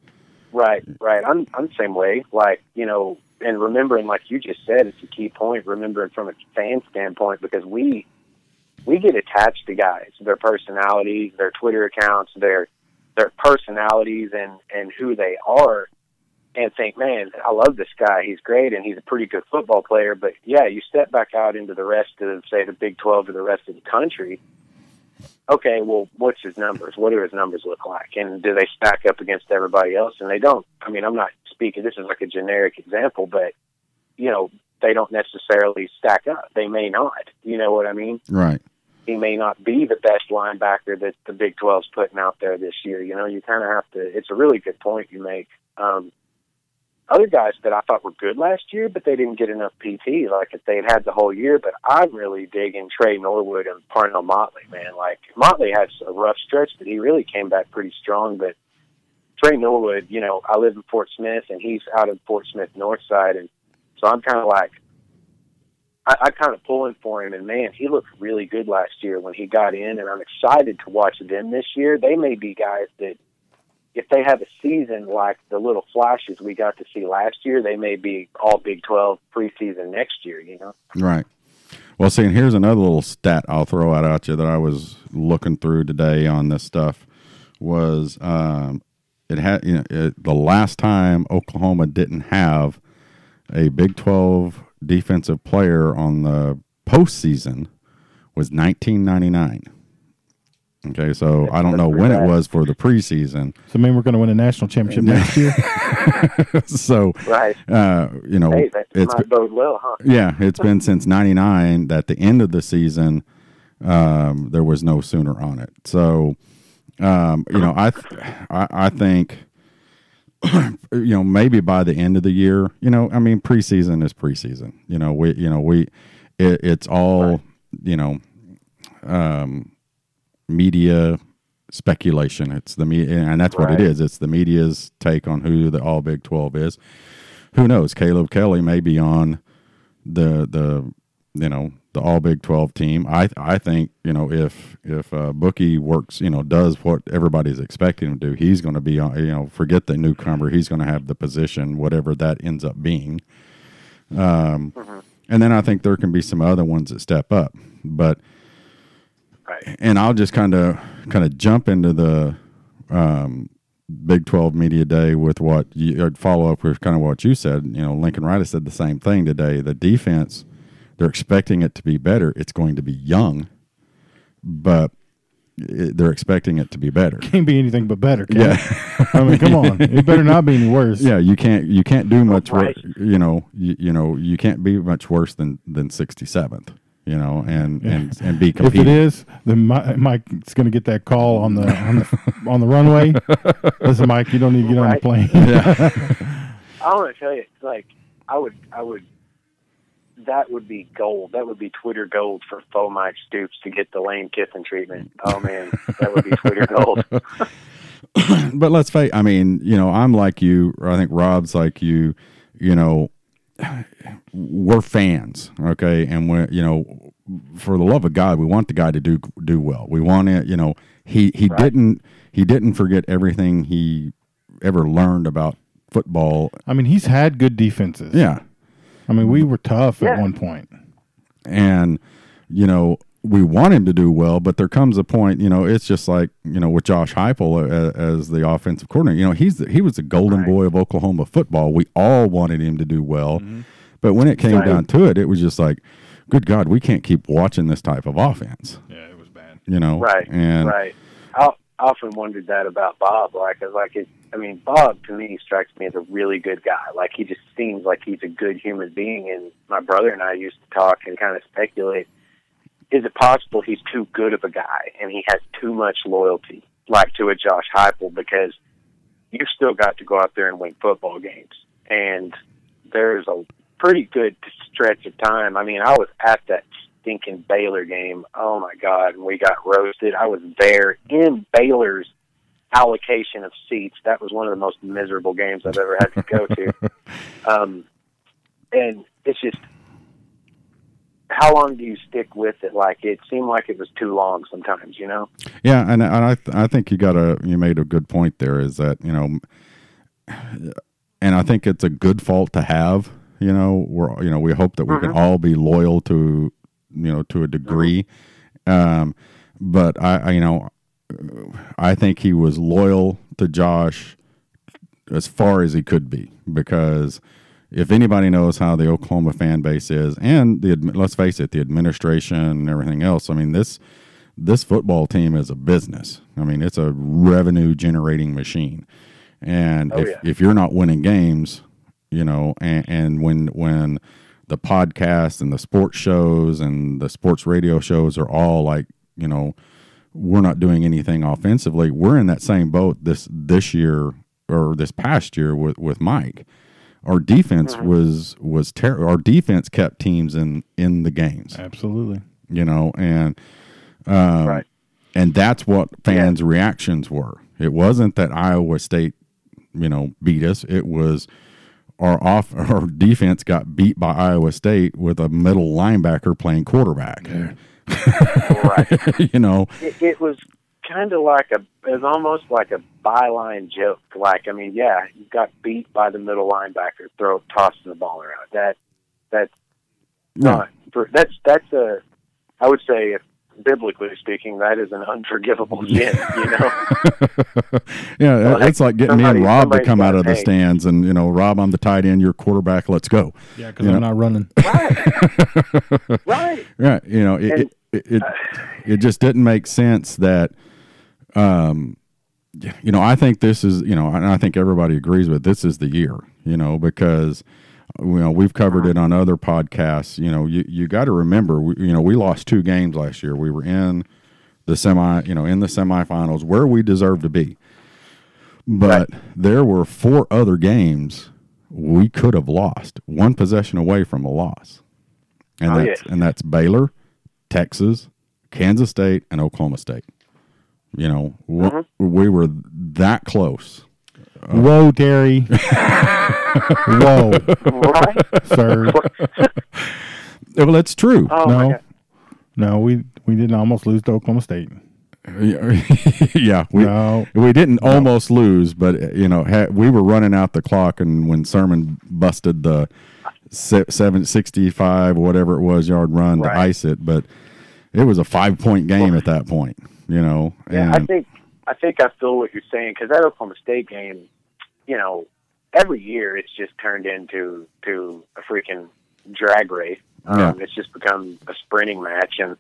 Speaker 3: Right, right. I'm I'm the same way. Like you know, and remembering, like you just said, it's a key point. Remembering from a fan standpoint, because we we get attached to guys, their personalities, their Twitter accounts, their their personalities, and and who they are, and think, man, I love this guy. He's great, and he's a pretty good football player. But yeah, you step back out into the rest of, say, the Big Twelve or the rest of the country. Okay, well, what's his numbers? What do his numbers look like? And do they stack up against everybody else? And they don't. I mean, I'm not speaking. This is like a generic example, but you know, they don't necessarily stack up. They may not. You know what I mean?
Speaker 1: Right.
Speaker 3: he may not be the best linebacker that the Big 12's putting out there this year. You know, you kind of have to. It's a really good point you make. Um, other guys that I thought were good last year, but they didn't get enough PT. Like if they'd had the whole year, but I'm really digging Tre Norwood and Parnell Motley. Man, like Motley had a rough stretch, but he really came back pretty strong. But Tre Norwood, you know, I live in Fort Smith, and he's out of Fort Smith North Side, and so I'm kind of like I, I kind of pulling for him, and man, he looked really good last year when he got in, and I'm excited to watch them this year. They may be guys that, if they have a season like the little flashes we got to see last year, they may be all Big 12 preseason next year. You know,
Speaker 1: Right. Well, see, and here's another little stat I'll throw out at you that I was looking through today on this stuff was um, it had you know it, the last time Oklahoma didn't have a Big Twelve defensive player on the postseason was 1999. Okay, so I don't know
Speaker 3: pretty
Speaker 1: when it was for the preseason.
Speaker 2: So, I mean, we're going to win a national championship next year.
Speaker 1: so,
Speaker 3: Right.
Speaker 1: uh, you know,
Speaker 3: Hey,
Speaker 1: it's
Speaker 3: might bode well, huh?
Speaker 1: yeah, it's been since '99 that the end of the season um, there was no sooner on it. So, um, you know, I, th- I I think you know maybe by the end of the year, you know, I mean preseason is preseason. You know, we you know we it, it's all you know um, media speculation. It's the me, and that's what it
Speaker 3: Right.
Speaker 1: is. It's the media's take on who the All Big Twelve is. Who knows? Caleb Kelly may be on the the you know the All Big Twelve team. I I think you know if if uh, Bookie works, you know, does what everybody's expecting him to do, he's going to be on. You know, forget the newcomer. He's going to have the position, whatever that ends up being. Um, and then I think there can be some other ones that step up, but
Speaker 3: Right.
Speaker 1: and I'll just kind of kind of jump into the um, Big Twelve Media Day with what you or follow up with kind of what you said. You know, Lincoln Riley said the same thing today. The defense, they're expecting it to be better. It's going to be young, but it, they're expecting it to be better.
Speaker 2: Can't be anything but better. Can
Speaker 1: Yeah.
Speaker 2: it? I mean, come on. It better not be any worse.
Speaker 1: Yeah, you can't you can't do much
Speaker 3: Right.
Speaker 1: worse. You know, you, you know you can't be much worse than than sixty seventh. You know, and and and be
Speaker 2: If it is, then Mi- Mike's going to get that call on the on the on the runway. Listen, Mike, you don't need to get on the
Speaker 3: Right.
Speaker 2: plane.
Speaker 3: I want to tell you, like, I would, I would, that would be gold. That would be Twitter gold for faux Mike Stoops to get the Lane Kiffin treatment. Oh man, that would be Twitter gold.
Speaker 1: but let's face I mean, you know, I'm like you, or I think Rob's like you, you know, we're fans, okay? And we're you know, for the love of God, we want the guy to do do well. We want it, you know, he he didn't he didn't forget everything he ever learned about football.
Speaker 2: I mean, he's had good defenses.
Speaker 1: Yeah.
Speaker 2: I mean, we were tough at one
Speaker 1: and you know we want him to do well, but there comes a point, you know, it's just like you know with Josh Heupel as, as the offensive coordinator. You know, he's the, he was the golden
Speaker 3: Right.
Speaker 1: boy of Oklahoma football. We all wanted him to do well, mm-hmm. but when it came
Speaker 3: Right.
Speaker 1: down to it, it was just like, good God, we can't keep watching this type of offense.
Speaker 2: Yeah, it was bad.
Speaker 1: You know,
Speaker 3: Right.
Speaker 1: And
Speaker 3: right. I I often wondered that about Bob. Like, I was like, it, I mean, Bob to me strikes me as a really good guy. Like, he just seems like he's a good human being. And my brother and I used to talk and kind of speculate: is it possible he's too good of a guy and he has too much loyalty, like to a Josh Heupel? Because you've still got to go out there and win football games, and there's a pretty good stretch of time. I mean, I was at that stinking Baylor game. Oh my God, and we got roasted. I was there in Baylor's allocation of seats. That was one of the most miserable games I've ever had to go to. um, and it's just, how long do you stick with it? Like it seemed like it was too long sometimes, you know.
Speaker 1: Yeah, and, and I th- I think you got a you made a good point there. Is that you know, and I think it's a good fault to have. You know, we're you know we hope that we can all be loyal to you know to a degree, um, but I, I you know I think he was loyal to Josh as far as he could be because if anybody knows how the Oklahoma fan base is, and the let's face it, the administration and everything else. I mean this this football team is a business. I mean it's a revenue generating machine, and
Speaker 3: Oh,
Speaker 1: if
Speaker 3: yeah.
Speaker 1: if you're not winning games, you know, and, and when when the podcast and the sports shows and the sports radio shows are all like you know we're not doing anything offensively. We're in that same boat this this year or this past year with with Mike. Our defense was was ter- our defense kept teams in in the games,
Speaker 2: Absolutely.
Speaker 1: you know, and um,
Speaker 3: Right.
Speaker 1: and that's what fans' reactions were. It wasn't that Iowa State, you know, beat us. It was our off our defense got beat by Iowa State with a middle linebacker playing quarterback.
Speaker 3: Right.
Speaker 1: you know,
Speaker 3: it, it was kind of like a it was almost like a byline joke. Like I mean, yeah, you got beat by the middle linebacker, throw tossing the ball around. That that's
Speaker 1: Yeah.
Speaker 3: not for that's that's a I would say if biblically speaking, that is an unforgivable sin. You know,
Speaker 1: yeah,
Speaker 3: Like,
Speaker 1: it's like getting me and Rob to come out of the
Speaker 3: pay.
Speaker 1: stands and you know, Rob, I'm the tight end, you're quarterback, let's go.
Speaker 2: Yeah, because I'm
Speaker 1: know-
Speaker 2: not running.
Speaker 3: right? right.
Speaker 1: Yeah, you know, it
Speaker 3: And-
Speaker 1: it, it, it, it just didn't make sense that um, you know, I think this is, you know, and I think everybody agrees with this is the year, you know, because you know we've covered it on other podcasts. You know, you you got to remember, we, you know, we lost two games last year. We were in the semi, you know, in the semifinals where we deserve to be, but there were four other games we could have lost, one possession away from a loss, and
Speaker 3: Oh,
Speaker 1: that's
Speaker 3: yeah.
Speaker 1: and that's Baylor, Texas, Kansas State, and Oklahoma State. You know, w-
Speaker 3: Mm-hmm.
Speaker 1: we were that close.
Speaker 2: Whoa, Terry. Whoa,
Speaker 3: right?
Speaker 2: sir.
Speaker 1: Well, it's true.
Speaker 3: Oh
Speaker 2: No. No, we we didn't almost lose to Oklahoma State.
Speaker 1: yeah, we
Speaker 2: No.
Speaker 1: we didn't almost lose, but uh, you know ha- we were running out the clock, and when Sermon busted the se- seven sixty five whatever it was yard run to ice it, but it was a five point game at that point. You know,
Speaker 3: Yeah, I think I think I feel what you're saying because that Oklahoma State game, you know, every year it's just turned into to a freaking drag race. Um,
Speaker 1: Yeah.
Speaker 3: It's just become a sprinting match, and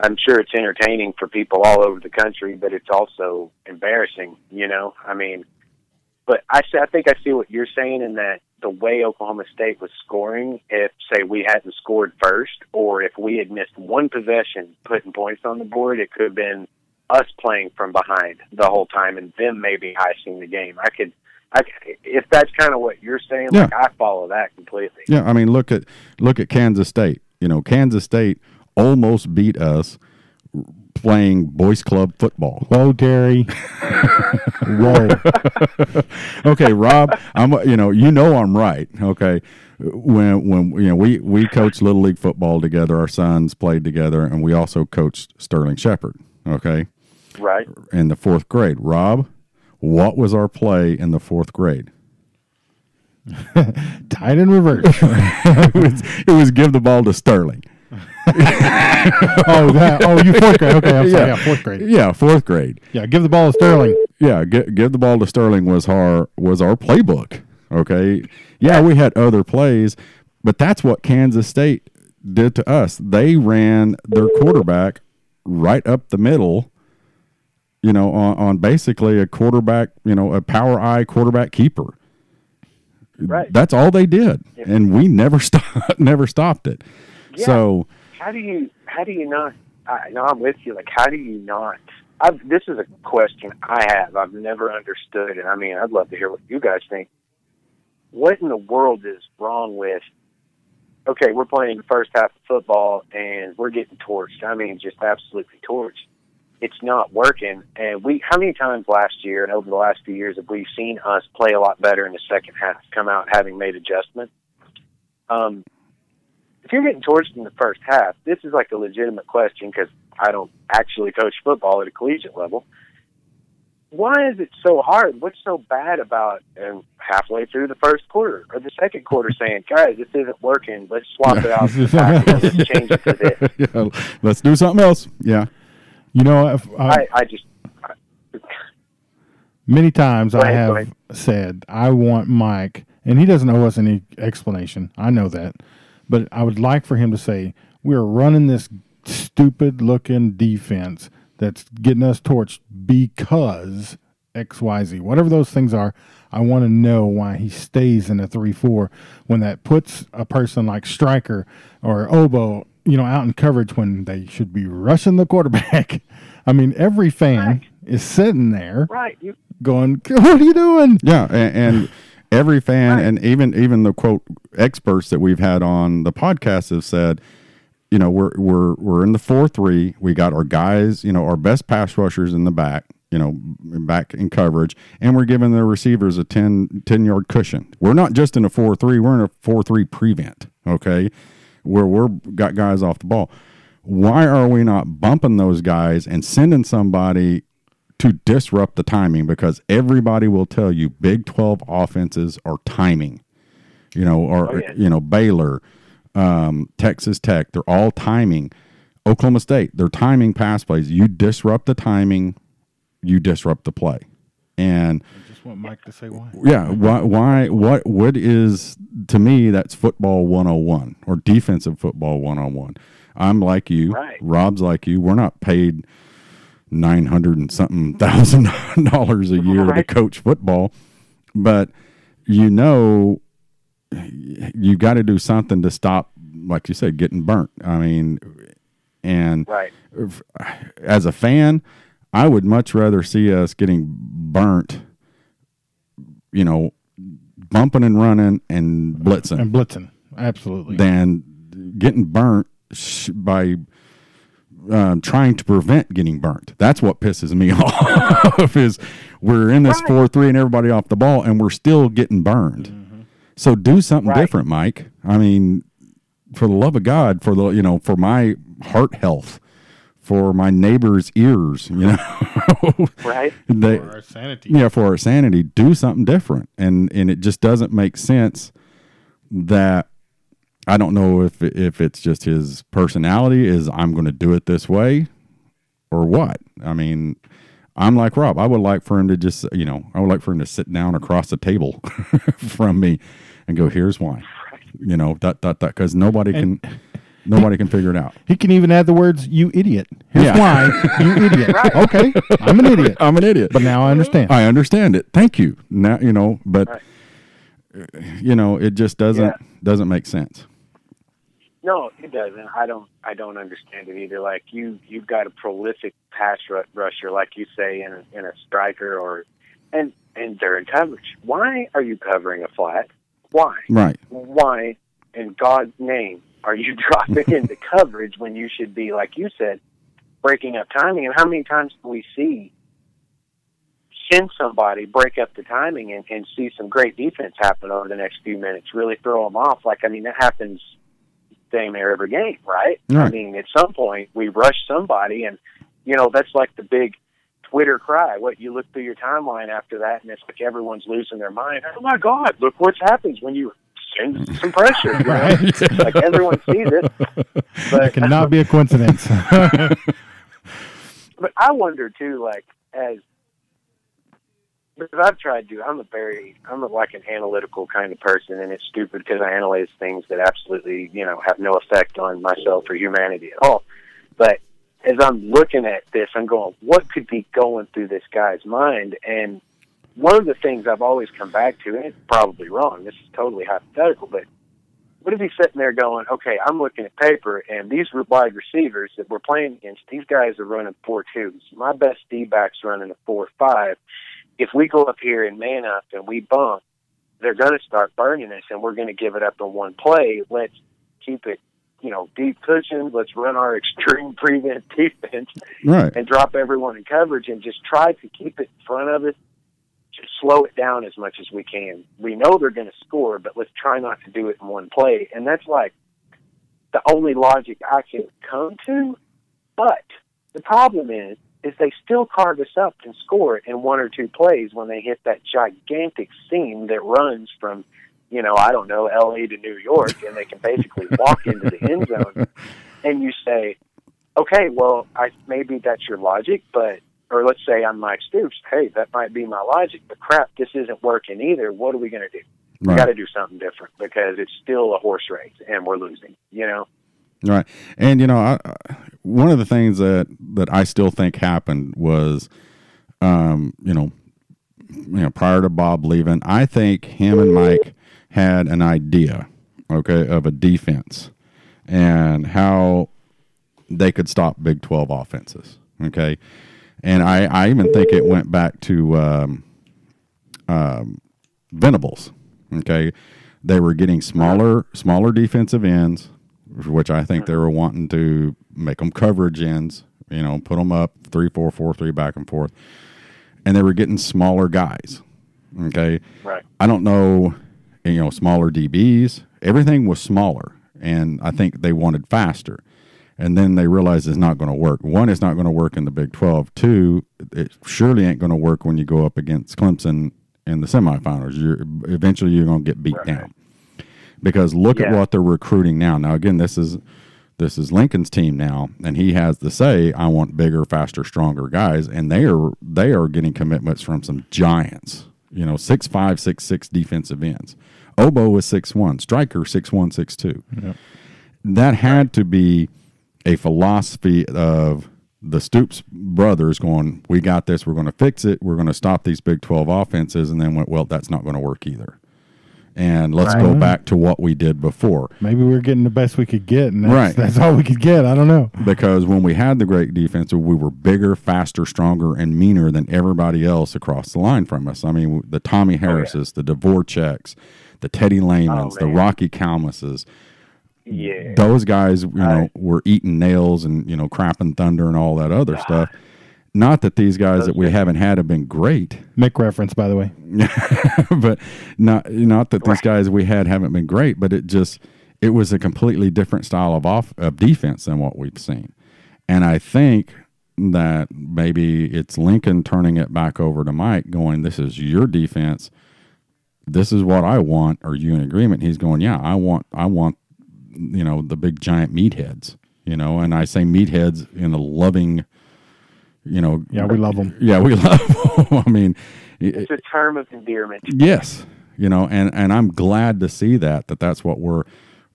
Speaker 3: I'm sure it's entertaining for people all over the country, but it's also embarrassing. You know, I mean, but I say- I think I see what you're saying in that the way Oklahoma State was scoring, if say we hadn't scored first, or if we had missed one possession putting points on the board, it could have been us playing from behind the whole time and them maybe icing the game. I could, I if that's kind of what you're saying, like I follow that completely.
Speaker 1: yeah, I mean look at look at Kansas State. You know, Kansas State almost beat us playing boys club football.
Speaker 2: Whoa, Terry. Whoa.
Speaker 1: okay, Rob, I'm you know you know I'm right. Okay, when when you know we we coached little league football together. Our sons played together, and we also coached Sterling Shepard. Okay,
Speaker 3: Right?
Speaker 1: in the fourth grade. Rob, what was our play in the fourth grade?
Speaker 2: Tied in reverse.
Speaker 1: it, was, it was give the ball to Sterling.
Speaker 2: oh, that. Oh, you fourth grade. Okay, I'm sorry. Yeah, fourth grade.
Speaker 1: Yeah, fourth grade.
Speaker 2: Yeah, give the ball to Sterling.
Speaker 1: Yeah, give, give the ball to Sterling was our was our playbook. Okay, yeah, we had other plays, but that's what Kansas State did to us. They ran their quarterback right up the middle. You know, on, on basically a quarterback, you know, a power eye quarterback keeper.
Speaker 3: Right.
Speaker 1: That's all they did, and we never stopped, never stopped it.
Speaker 3: Yeah.
Speaker 1: So
Speaker 3: How do you, how do you not, I know I'm with you, like, how do you not, I've, this is a question I have, I've never understood, and I mean, I'd love to hear what you guys think. What in the world is wrong with, okay, we're playing the first half of football and we're getting torched. I mean, just absolutely torched. It's not working. And we, how many times last year and over the last few years have we seen us play a lot better in the second half, come out having made adjustments? Um, if you're getting torched in the first half, this is like a legitimate question because I don't actually coach football at a collegiate level. Why is it so hard? What's so bad about um, halfway through the first quarter or the second quarter saying, guys, this isn't working. Let's swap it out. Let's change it to this.
Speaker 1: yeah, let's do something else. Yeah,
Speaker 2: You know, if, uh,
Speaker 3: I, I just,
Speaker 2: many times
Speaker 3: Go
Speaker 2: I have said I want Mike, and he doesn't owe us any explanation. I know that, but I would like for him to say we're running this stupid looking defense that's getting us torched because X Y Z, whatever those things are. I want to know why he stays in a three four when that puts a person like Striker or Obo, you know, out in coverage when they should be rushing the quarterback. I mean, every fan
Speaker 3: Right.
Speaker 2: is sitting there
Speaker 3: right. You,
Speaker 2: going, "What are you doing?"
Speaker 1: Yeah, and, and every fan,
Speaker 3: Right.
Speaker 1: and even even the quote experts that we've had on the podcast have said, you know, we're we're we're in the four three. We got our guys, you know, our best pass rushers in the back, you know, back in coverage, and we're giving the receivers a 10, 10 yard cushion. We're not just in a four three. We're in a four three prevent. Okay, where we're got guys off the ball. Why are we not bumping those guys and sending somebody to disrupt the timing because everybody will tell you Big 12 offenses are timing. You know, or
Speaker 3: Oh, yeah.
Speaker 1: you know, Baylor, um, Texas Tech, they're all timing. Oklahoma State, they're timing pass plays. You disrupt the timing, you disrupt the play. And
Speaker 2: just want Mike to say why.
Speaker 1: yeah, why why what what is to me that's football 101 or defensive football 101. I'm like you.
Speaker 3: Right.
Speaker 1: Rob's like you. We're not paid nine hundred and something thousand dollars a year to coach football, but you know you got to do something to stop, like you said, getting burnt. I mean, and
Speaker 3: Right.
Speaker 1: as a fan, I would much rather see us getting burnt, you know, bumping and running and blitzing
Speaker 2: And blitzing. Absolutely.
Speaker 1: than getting burnt by um, trying to prevent getting burnt. That's what pisses me off. Is we're in this
Speaker 3: Right.
Speaker 1: four three and everybody off the ball, and we're still getting burned. So do something
Speaker 3: Right.
Speaker 1: different, Mike. I mean, for the love of God, for the you know, for my heart health, for my neighbor's ears, you know,
Speaker 3: Right.
Speaker 1: they,
Speaker 2: For our sanity.
Speaker 1: yeah, for our sanity, do something different. And and it just doesn't make sense that I don't know if if it's just his personality is I'm going to do it this way or what. I mean, I'm like Rob. I would like for him to just, you know, I would like for him to sit down across the table from me and go, "Here's why." You know, that that that because nobody can nobody can figure it out.
Speaker 2: He can even add the words "you idiot." Here's
Speaker 1: Yeah.
Speaker 2: why you idiot.
Speaker 3: Right.
Speaker 2: Okay, I'm an idiot,
Speaker 1: I'm an idiot.
Speaker 2: but now I understand.
Speaker 1: I understand it. Thank you. Now you know, but
Speaker 3: Right.
Speaker 1: uh, you know, it just doesn't
Speaker 3: Yeah.
Speaker 1: doesn't make sense.
Speaker 3: No, it doesn't. I don't. I don't understand it either. Like you, you've got a prolific pass rusher, like you say, in a, in a striker, or and and they're in coverage. Why are you covering a flat? Why?
Speaker 1: Right.
Speaker 3: Why, in God's name, are you dropping into coverage when you should be, like you said, breaking up timing? And how many times do we see send somebody break up the timing and, and see some great defense happen over the next few minutes? Really throw them off. Like I mean, that happens damn near every game, right? I mean, at some point we rush somebody, and you know that's like the big Twitter cry. What you look through your timeline after that, and it's like everyone's losing their mind. Oh my God! Look what happens when you some pressure. You know?
Speaker 2: Right.
Speaker 3: like everyone sees it, but
Speaker 2: It cannot be a coincidence.
Speaker 3: but I wonder too, like as because I've tried to. I'm a very, I'm a, like an analytical kind of person, and it's stupid because I analyze things that absolutely, you know, have no effect on myself or humanity at all. But as I'm looking at this, I'm going, what could be going through this guy's mind? And one of the things I've always come back to, and it's probably wrong. This is totally hypothetical, but what if he's sitting there going, okay, I'm looking at paper, and these wide receivers that we're playing against, these guys are running four twos. My best D back's running a four five. If we go up here and man up and we bump, they're going to start burning us, and we're going to give it up in one play. Let's keep it, you know, deep cushion. Let's run our extreme prevent defense
Speaker 1: Right.
Speaker 3: and drop everyone in coverage and just try to keep it in front of it. Slow it down as much as we can. We know they're going to score, but let's try not to do it in one play. And that's like the only logic I can come to. But the problem is, is they still carve us up and score it in one or two plays when they hit that gigantic seam that runs from, you know, I don't know, L.A. to New York, and they can basically walk into the end zone. And you say, okay, well, I maybe that's your logic, but or let's say I'm Mike Stoops. Hey, that might be my logic, but crap, this isn't working either. What are we going to do? We got to do something different because it's still a horse race and we're losing. You know,
Speaker 1: Right. And you know, I, one of the things that that I still think happened was, um, you know, you know, prior to Bob leaving, I think him and Mike had an idea, okay, of a defense and how they could stop Big Twelve offenses. Okay, and I I even think it went back to um, um, Venables. Okay, they were getting smaller smaller defensive ends, which I think they were wanting to make them coverage ends. You know, put them up three four four three back and forth, and they were getting smaller guys. Okay,
Speaker 3: right?
Speaker 1: I don't know, you know, smaller DBs. Everything was smaller, and I think they wanted faster. And then they realize it's not going to work. One, it's not going to work in the Big 12. Two, it surely ain't going to work when you go up against Clemson in the semifinals. You're eventually you're going to get beat
Speaker 3: Right.
Speaker 1: down. Because look at what they're recruiting now. Now again, this is this is Lincoln's team now, and he has to say, "I want bigger, faster, stronger guys," and they are they are getting commitments from some giants. You know, six five, six six defensive ends. Obo is six one, striker six one, six two. That had to be a philosophy of the Stoops brothers going, "We got this. We're going to fix it. We're going to stop these Big Twelve offenses," and then went, "Well, that's not going to work either." And let's go back to what we did before.
Speaker 2: Maybe we are getting the best we could get, and that's,
Speaker 1: Right.
Speaker 2: that's all we could get. I don't know.
Speaker 1: because when we had the great defense, we were bigger, faster, stronger, and meaner than everybody else across the line from us. I mean, the Tommie oh, Harrises, the Dvoracek's, the Teddy Lehmans, oh,
Speaker 3: the.
Speaker 1: Rocky Calmuses.
Speaker 3: Yeah.
Speaker 1: Those guys, you know,
Speaker 3: Right.
Speaker 1: were eating nails and you know, crapping thunder and all that other ah. stuff. Not that these guys
Speaker 3: Those
Speaker 1: that we
Speaker 3: guys.
Speaker 1: haven't had have been great,
Speaker 2: Mick reference, by the way.
Speaker 1: but not not that these guys we had haven't been great, but it just it was a completely different style of off of defense than what we've seen. And I think that maybe it's Lincoln turning it back over to Mike, going, "This is your defense. This is what I want. Are you in agreement?" He's going, "Yeah, I want. I want. You know, the big giant meatheads. You know, and I say meatheads in a loving. You know,
Speaker 2: Yeah, we love them.
Speaker 1: yeah, we love. 'em. I mean,
Speaker 3: It's a term of endearment.
Speaker 1: Yes, you know, and and I'm glad to see that that that's what we're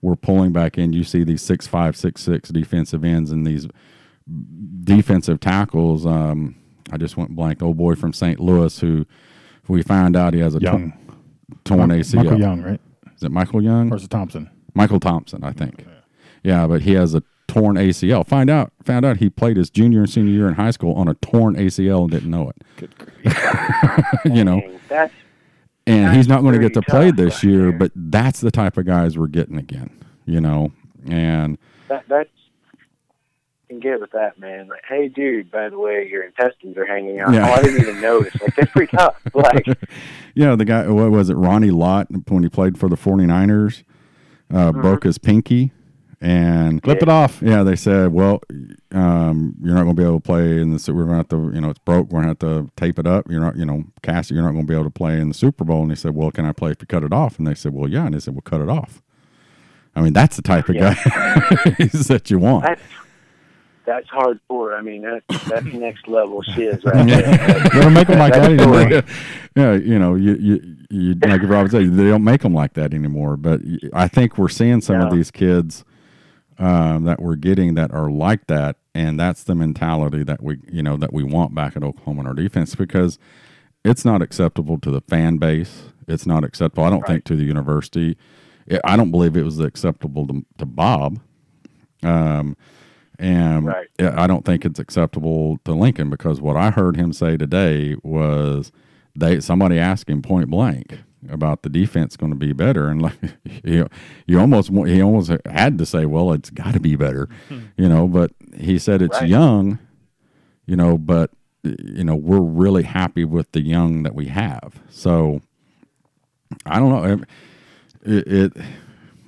Speaker 1: we're pulling back in. You see these six five, six six defensive ends and these defensive tackles. Um, I just went blank. Old boy from St. Louis who we found out he has a
Speaker 2: Young.
Speaker 1: torn, torn ACL.
Speaker 2: Michael Young, right?
Speaker 1: Is it Michael Young?
Speaker 2: Or is it Thompson?
Speaker 1: Michael Thompson, I think. Yeah, but he has a torn ACL. Find out, found out he played his junior and senior year in high school on a torn ACL and didn't know it. you know,
Speaker 3: Dang, That's
Speaker 1: and
Speaker 3: That's
Speaker 1: he's not going to get to play this
Speaker 3: right
Speaker 1: year.
Speaker 3: there.
Speaker 1: But that's the type of guys we're getting again, you know. And
Speaker 3: that, that's can get with that man. Like, hey, dude, by the way, your intestines are hanging out.
Speaker 1: Yeah.
Speaker 3: Oh, I didn't even notice. Like that's pretty tough. Like
Speaker 1: yeah, the guy, what was it, Ronnie Lott, when he played for the 49ers, uh,
Speaker 3: Mm-hmm.
Speaker 1: broke his pinky, and
Speaker 2: Clip it off.
Speaker 1: yeah, they said, well, um, you're not going to be able to play in the. Su- We're going to have to, you know, it's broke. We're going to have to tape it up. You're not, you know, cast it. You're not going to be able to play in the Super Bowl. And he said, well, can I play if you cut it off? And they said, well, yeah. And they said, well, cut it off. I mean, that's the type of
Speaker 3: Yeah.
Speaker 1: guys that you want.
Speaker 3: that's that's hardcore. I mean, that's that's next level shiz right there.
Speaker 2: They don't make them like that
Speaker 1: yeah, you know, you, you, you like Robert said, they don't make them like that anymore. But I think we're seeing some of these kids um, that we're getting that are like that, and that's the mentality that we, you know, that we want back at Oklahoma in our defense because it's not acceptable to the fan base. It's not acceptable. I don't think to the university. It, I don't believe it was acceptable to, to Bob. Um, and
Speaker 3: Right.
Speaker 1: I don't think it's acceptable to Lincoln because what I heard him say today was they somebody asked him point blank about the defense going to be better, and like you, you almost he almost had to say, well, it's got to be better, you know. But he said it's
Speaker 3: Right.
Speaker 1: young, you know, but you know we're really happy with the young that we have. So I don't know. It, it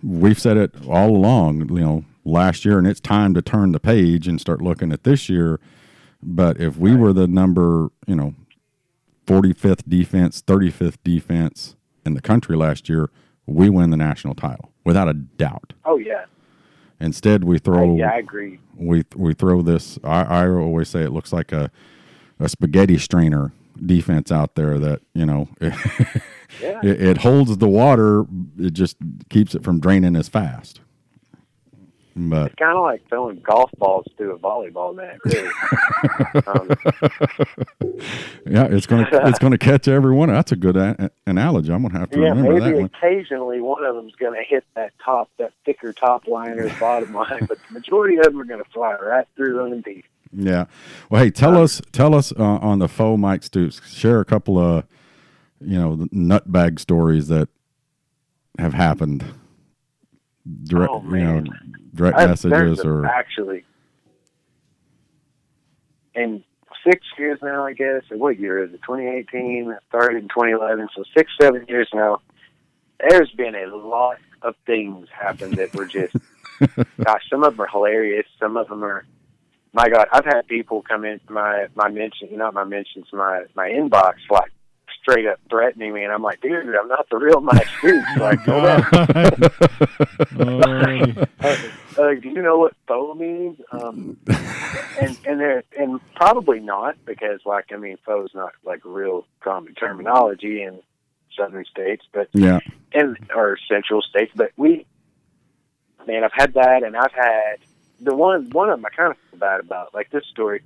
Speaker 1: we've said it all along, you know, last year, and it's time to turn the page and start looking at this year. But if we were the number, you know, 45th defense, 35th defense in the country last year, we win the national title without a doubt.
Speaker 3: Oh yeah,
Speaker 1: Instead, we throw
Speaker 3: yeah, I agree.
Speaker 1: we we throw this. I, I always say it looks like a a spaghetti strainer defense out there that you know
Speaker 3: Yeah,
Speaker 1: it, it holds the water. It just keeps it from draining as fast. But
Speaker 3: it's kind of like throwing golf balls through a volleyball net. Really. um,
Speaker 1: yeah, it's gonna it's gonna catch everyone. That's a good a- analogy. I'm gonna have to
Speaker 3: yeah,
Speaker 1: remember that
Speaker 3: maybe occasionally one of them's going to hit that top, that thicker top line or bottom line, but the majority of them are going to fly right through them deep.
Speaker 1: Yeah. Well, hey, tell us tell us uh, on the faux Mike Stoops. Share a couple of you know nutbag stories that have happened. Direct,
Speaker 3: Oh,
Speaker 1: you know,
Speaker 3: man.
Speaker 1: Direct
Speaker 3: I-
Speaker 1: messages or
Speaker 3: actually in six years now, I guess. Or what year is it? 2018. It started in 2011, so six, seven years now. There's been a lot of things happen that were just, gosh, some of them are hilarious. Some of them are, my God, I've had people come in my my mention, not my mentions, my my inbox, like straight up threatening me, and I'm like, dude, I'm not the real Mike Stoops. Like, go back
Speaker 2: Oh,
Speaker 3: uh, do you know what faux means? Um, and and there and probably not because like I mean faux is not like real common terminology in southern states, but
Speaker 1: yeah,
Speaker 3: in or central states. But we, man, I've had that, and I've had the one one of them I kind of feel bad about. Like this story,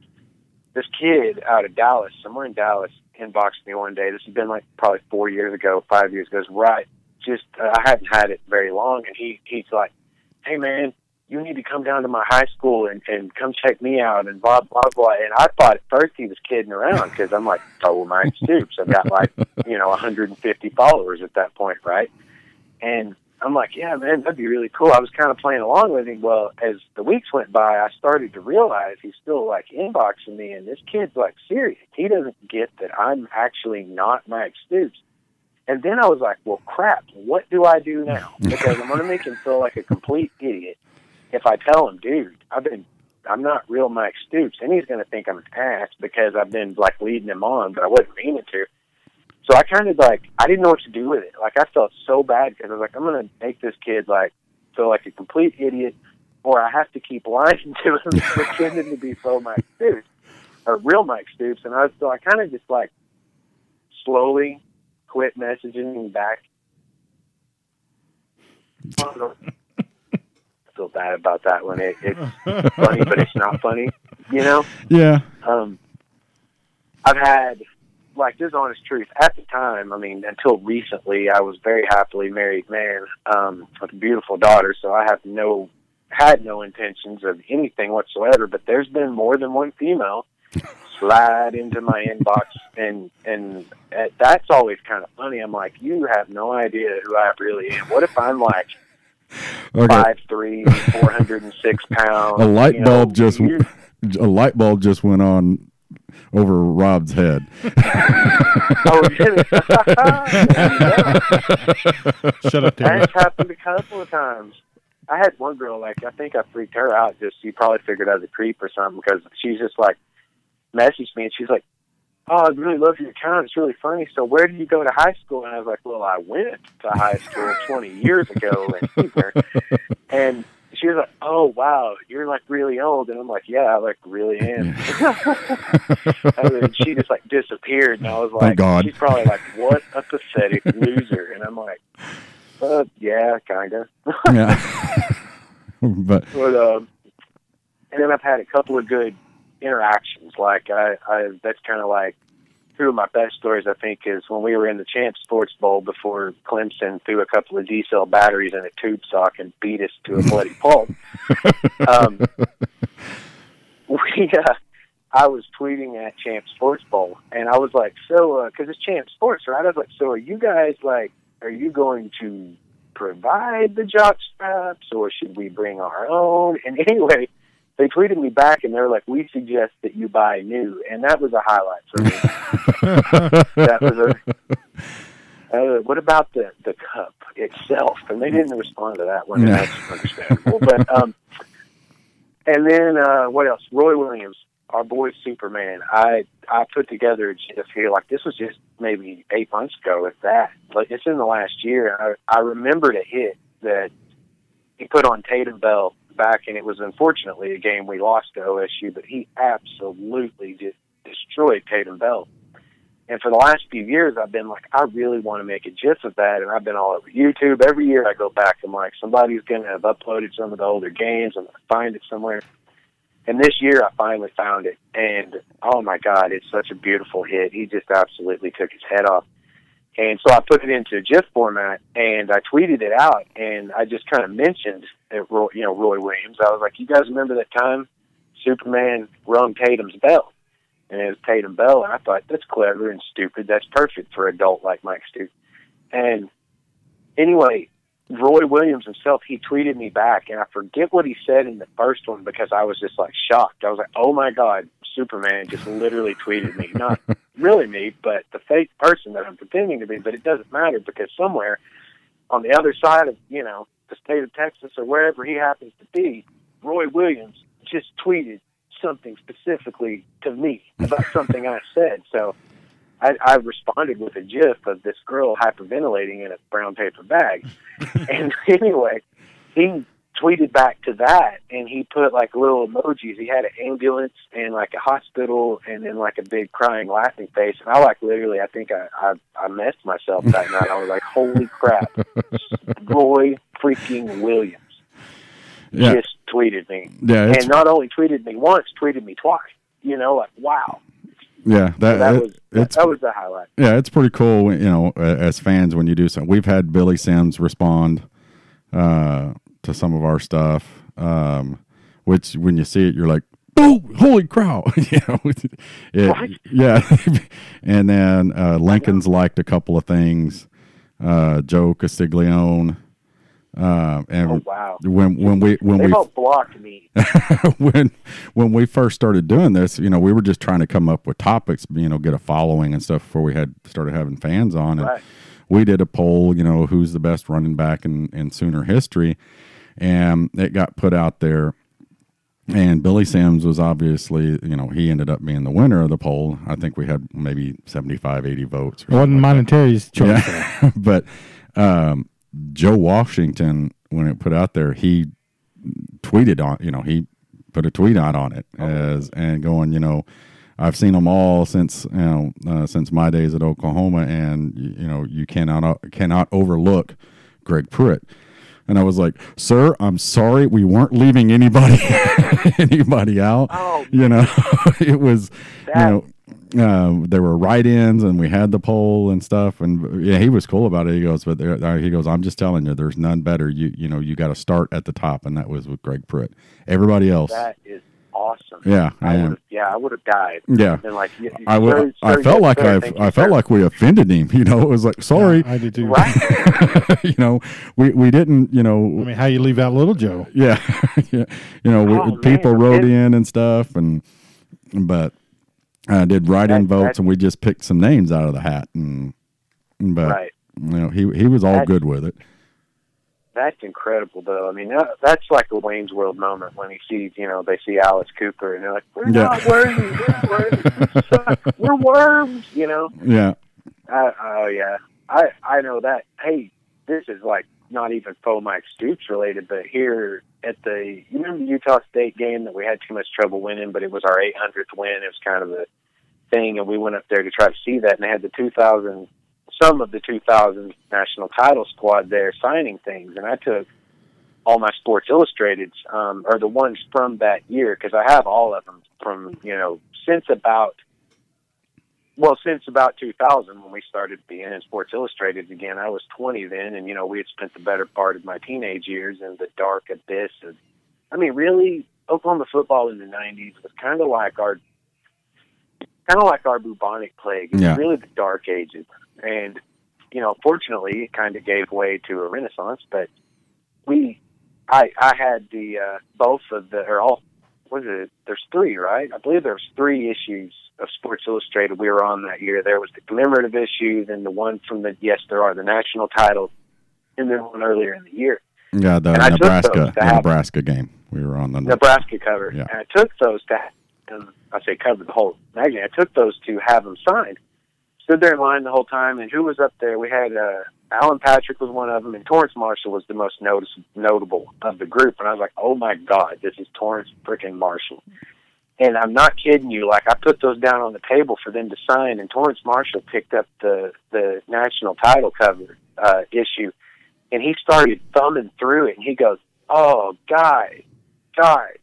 Speaker 3: this kid out of Dallas, somewhere in Dallas, inboxed me one day. This has been like probably four years ago, five years ago. Right, just uh, I hadn't had it very long, and he he's like, "Hey man, you need to come down to my high school and and come check me out," and blah blah blah. And I thought at first he was kidding around because I'm like, "Oh, Mike Stoops." I've got like you know 150 followers at that point, right? And I'm like, yeah, man, that'd be really cool. I was kind of playing along with him. Well, as the weeks went by, I started to realize he's still like inboxing me, and this kid's like serious. He doesn't get that I'm actually not Mike Stoops. And then I was like, well, crap, what do I do now? Because I'm going to make him feel like a complete idiot if I tell him, dude, I've been, I'm not real Mike Stoops. And he's going to think I'm an ass because I've been like leading him on, but I wasn't meaning to. So I kind of like I didn't know what to do with it. Like I felt so bad because I was like, I'm gonna make this kid like feel like a complete idiot, or I have to keep lying to him, pretending to be so Mike Stoops or real Mike Stoops. And I was so I kind of just like slowly quit messaging him back. I feel bad about that one. It, it's funny, but it's not funny. You know.
Speaker 1: Yeah.
Speaker 3: Um, I've had like this honest truth. At the time i mean until recently i was very happily married man um with a beautiful daughter so i have no had no intentions of anything whatsoever but there's been more than one female slide into my inbox and and uh, that's always kind of funny. I'm like you have no idea who i really am. What if i'm like
Speaker 1: Okay.
Speaker 3: five three four hundred and six pounds
Speaker 1: A light
Speaker 3: you know,
Speaker 1: bulb just
Speaker 3: you-
Speaker 1: a light bulb just went on over Rob's head.
Speaker 3: oh, really? Yeah.
Speaker 2: Shut up, Terry.
Speaker 3: That's happened a couple of times. I had one girl like I think I freaked her out. Just she probably figured I was a creep or something because she's just like messaged me and she's like, "Oh, I really love your account. It's really funny. So where did you go to high school?" And I was like, "Well, I went to high school 20 years ago in Hebron." And she was like, "Oh, wow, you're like really old." And I'm like, "Yeah, I like really am." and then she just like disappeared, and I was like,
Speaker 1: God.
Speaker 3: "She's probably like, what a pathetic loser." And I'm like, uh, "Yeah, kind of."
Speaker 1: yeah. but
Speaker 3: But um, and then I've had a couple of good interactions. Like I, I that's kind of like two of my best stories. I think is when we were in the Champ Sports Bowl before Clemson threw a couple of D cell batteries in a tube sock and beat us to a bloody pulp. um, we, uh, I was tweeting at Champ Sports Bowl, and I was like, so because it's Champ Sports, right? I was like, so are you guys like, are you going to provide the jock straps or should we bring our own? And anyway, they tweeted me back and they were like, we suggest that you buy new. And that was a highlight for me. that was a, uh, what about the, the cup itself? And they didn't respond to that one.
Speaker 1: No.
Speaker 3: That's understandable. but, um, and then, uh, what else? Roy Williams, our boy Superman. I, I put together a GIF here, like this was just maybe eight months ago, if that. Like it's in the last year. I, I remembered a hit that he put on Tatum Bell back, and it was unfortunately a game we lost to OSU, but he absolutely just destroyed Tatum Bell. And for the last few years, I've been like, I really want to make a GIF of that, and I've been all over YouTube. Every year I go back, I'm like, somebody's going to have uploaded some of the older games. And to find it somewhere. And this year I finally found it, and oh my God, it's such a beautiful hit. He just absolutely took his head off. And so I put it into a GIF format, and I tweeted it out, and I just kind of mentioned, Roy, you know, Roy Williams. I was like, "You guys remember that time Superman rung Tatum's bell?" And it was Tatum Bell, and I thought that's clever and stupid. That's perfect for an adult like Mike Stoops. And anyway, Roy Williams himself, he tweeted me back, and I forget what he said in the first one because I was just like shocked. I was like, "Oh my God, Superman just literally tweeted me, not really me, but the fake person that I'm pretending to be." But it doesn't matter because somewhere on the other side of you know the state of Texas or wherever he happens to be, Roy Williams just tweeted something specifically to me about something I said. So I, I responded with a GIF of this girl hyperventilating in a brown paper bag. and anyway, he tweeted back to that and he put like little emojis. He had an ambulance and like a hospital and then like a big crying laughing face. And I like literally I think I I, I messed myself that night. I was like, Holy crap. Roy freaking Williams
Speaker 1: yeah,
Speaker 3: just tweeted me,
Speaker 1: Yeah,
Speaker 3: and not only tweeted me once, tweeted me twice. You know, like wow,
Speaker 1: yeah, that,
Speaker 3: so that
Speaker 1: it-
Speaker 3: was that, that was the highlight.
Speaker 1: yeah, it's pretty cool. You know, as fans when you do something. We've had Billy Sims respond uh, to some of our stuff, um, which when you see it, you're like, "Oh, holy crow!" you know, it- yeah. and then uh, Lincoln's liked a couple of things. Uh, Joe Castiglione. Uh, and
Speaker 3: Oh wow,
Speaker 1: when when we when
Speaker 3: they
Speaker 1: we
Speaker 3: both blocked me.
Speaker 1: when when we first started doing this, you know, we were just trying to come up with topics, you know, get a following and stuff before we had started having fans on. And
Speaker 3: Right.
Speaker 1: we did a poll, you know, who's the best running back in, in Sooner history, and it got put out there. And Billy Sims was obviously, you know, he ended up being the winner of the poll. I think we had maybe 75, 80 votes.
Speaker 2: It wasn't and Terry's choice.
Speaker 1: Yeah, but um, Joe Washington, when it put out there, he tweeted on, you know, he put a tweet out on it as and going, you know, I've seen them all since you know uh, since my days at Oklahoma, and you know, you cannot cannot overlook Greg Pruitt. And I was like, "Sir, I'm sorry, we weren't leaving anybody anybody out.
Speaker 3: Oh,
Speaker 1: you know, it was you know." Uh, there were write-ins and we had the poll and stuff and yeah he was cool about it he goes but there, uh, he goes i'm just telling you there's none better you you know you got to start at the top and that was with greg pruitt everybody else
Speaker 3: That is awesome.
Speaker 1: yeah
Speaker 3: I
Speaker 1: and-
Speaker 3: would yeah, I would have died.
Speaker 1: yeah
Speaker 3: Been like, y- y-
Speaker 1: I would.
Speaker 3: sir,
Speaker 1: I felt
Speaker 3: yes,
Speaker 1: like
Speaker 3: sir,
Speaker 1: I. I felt
Speaker 3: sir.
Speaker 1: like we offended him. You know, it was like sorry.
Speaker 2: I did too.
Speaker 3: Right.
Speaker 1: you know, we we didn't. You know,
Speaker 2: I mean, how you leave out little Joe?
Speaker 1: yeah, yeah. You know, we,
Speaker 3: Oh,
Speaker 1: people
Speaker 3: man,
Speaker 1: wrote
Speaker 3: it-
Speaker 1: in and stuff, and but I did write-in votes,
Speaker 3: that-
Speaker 1: and we just picked some names out of the hat, and but
Speaker 3: right.
Speaker 1: you know, he he was all
Speaker 3: That-
Speaker 1: good with it.
Speaker 3: That's incredible, though. I mean, that, that's like a Wayne's World moment when he sees, you know, they see Alice Cooper and they're like, "We're
Speaker 1: Yeah.
Speaker 3: not worms, we're worms, we're worms," you know.
Speaker 1: Yeah,
Speaker 3: I, oh yeah, I I know that. Hey, this is like not even Mike Stoops related, but here at the you remember the Utah State game that we had too much trouble winning, but it was our 800th win. It was kind of a thing, and we went up there to try to see that, and they had the 2000 some of the 2000 national title squad there signing things, and I took all my Sports Illustrateds, um, or the ones from that year, because I have all of them from you know since about well, since about 2000 when we started being in Sports Illustrated again, I was 20 then, and you know we had spent the better part of my teenage years in the dark abyss of. I mean, really, Oklahoma football in the 90s was kind of like our, kind of like our bubonic plague. It was
Speaker 1: Yeah.
Speaker 3: really the dark ages, and you know, fortunately, it kind of gave way to a renaissance. But we, I, I had the uh, both of the or all. What is it? There's three, right? I believe there's three issues of Sports Illustrated we were on that year. There was the commemorative issue, then the one from the yes, there are the national titles, and then one earlier in the year,
Speaker 1: yeah. The
Speaker 3: And
Speaker 1: Nebraska, the Nebraska game. We were on the
Speaker 3: Nebraska cover.
Speaker 1: Yeah.
Speaker 3: And I took those to, I say covered the whole magazine. I took those to have them signed. Stood there in line the whole time, and who was up there? We had uh, Alan Patrick was one of them, and Torrance Marshall was the most notice, notable of the group. And I was like, oh my god, this is Torrance freaking Marshall. And I'm not kidding you. Like I put those down on the table for them to sign, and Torrance Marshall picked up the the national title cover uh, issue, and he started thumbing through it, and he goes, "Oh, guys, guys,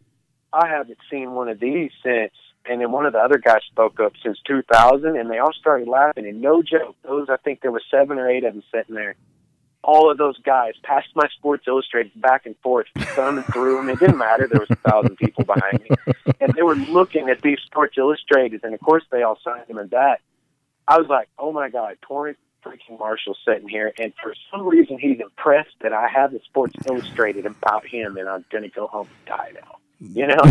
Speaker 3: I haven't seen one of these since." And then one of the other guys spoke up since 2000, and they all started laughing. And no joke, those I think there were seven or eight of them sitting there. All of those guys passed my Sports Illustrated back and forth, thumbing through them. It didn't matter; there was a thousand people behind me, and they were looking at these Sports Illustrateds. And of course, they all signed them and that. I was like, "Oh my God, Torrance freaking Marshall sitting here!" And for some reason, he's impressed that I have the Sports Illustrated about him, and I'm to go home and die now. You know,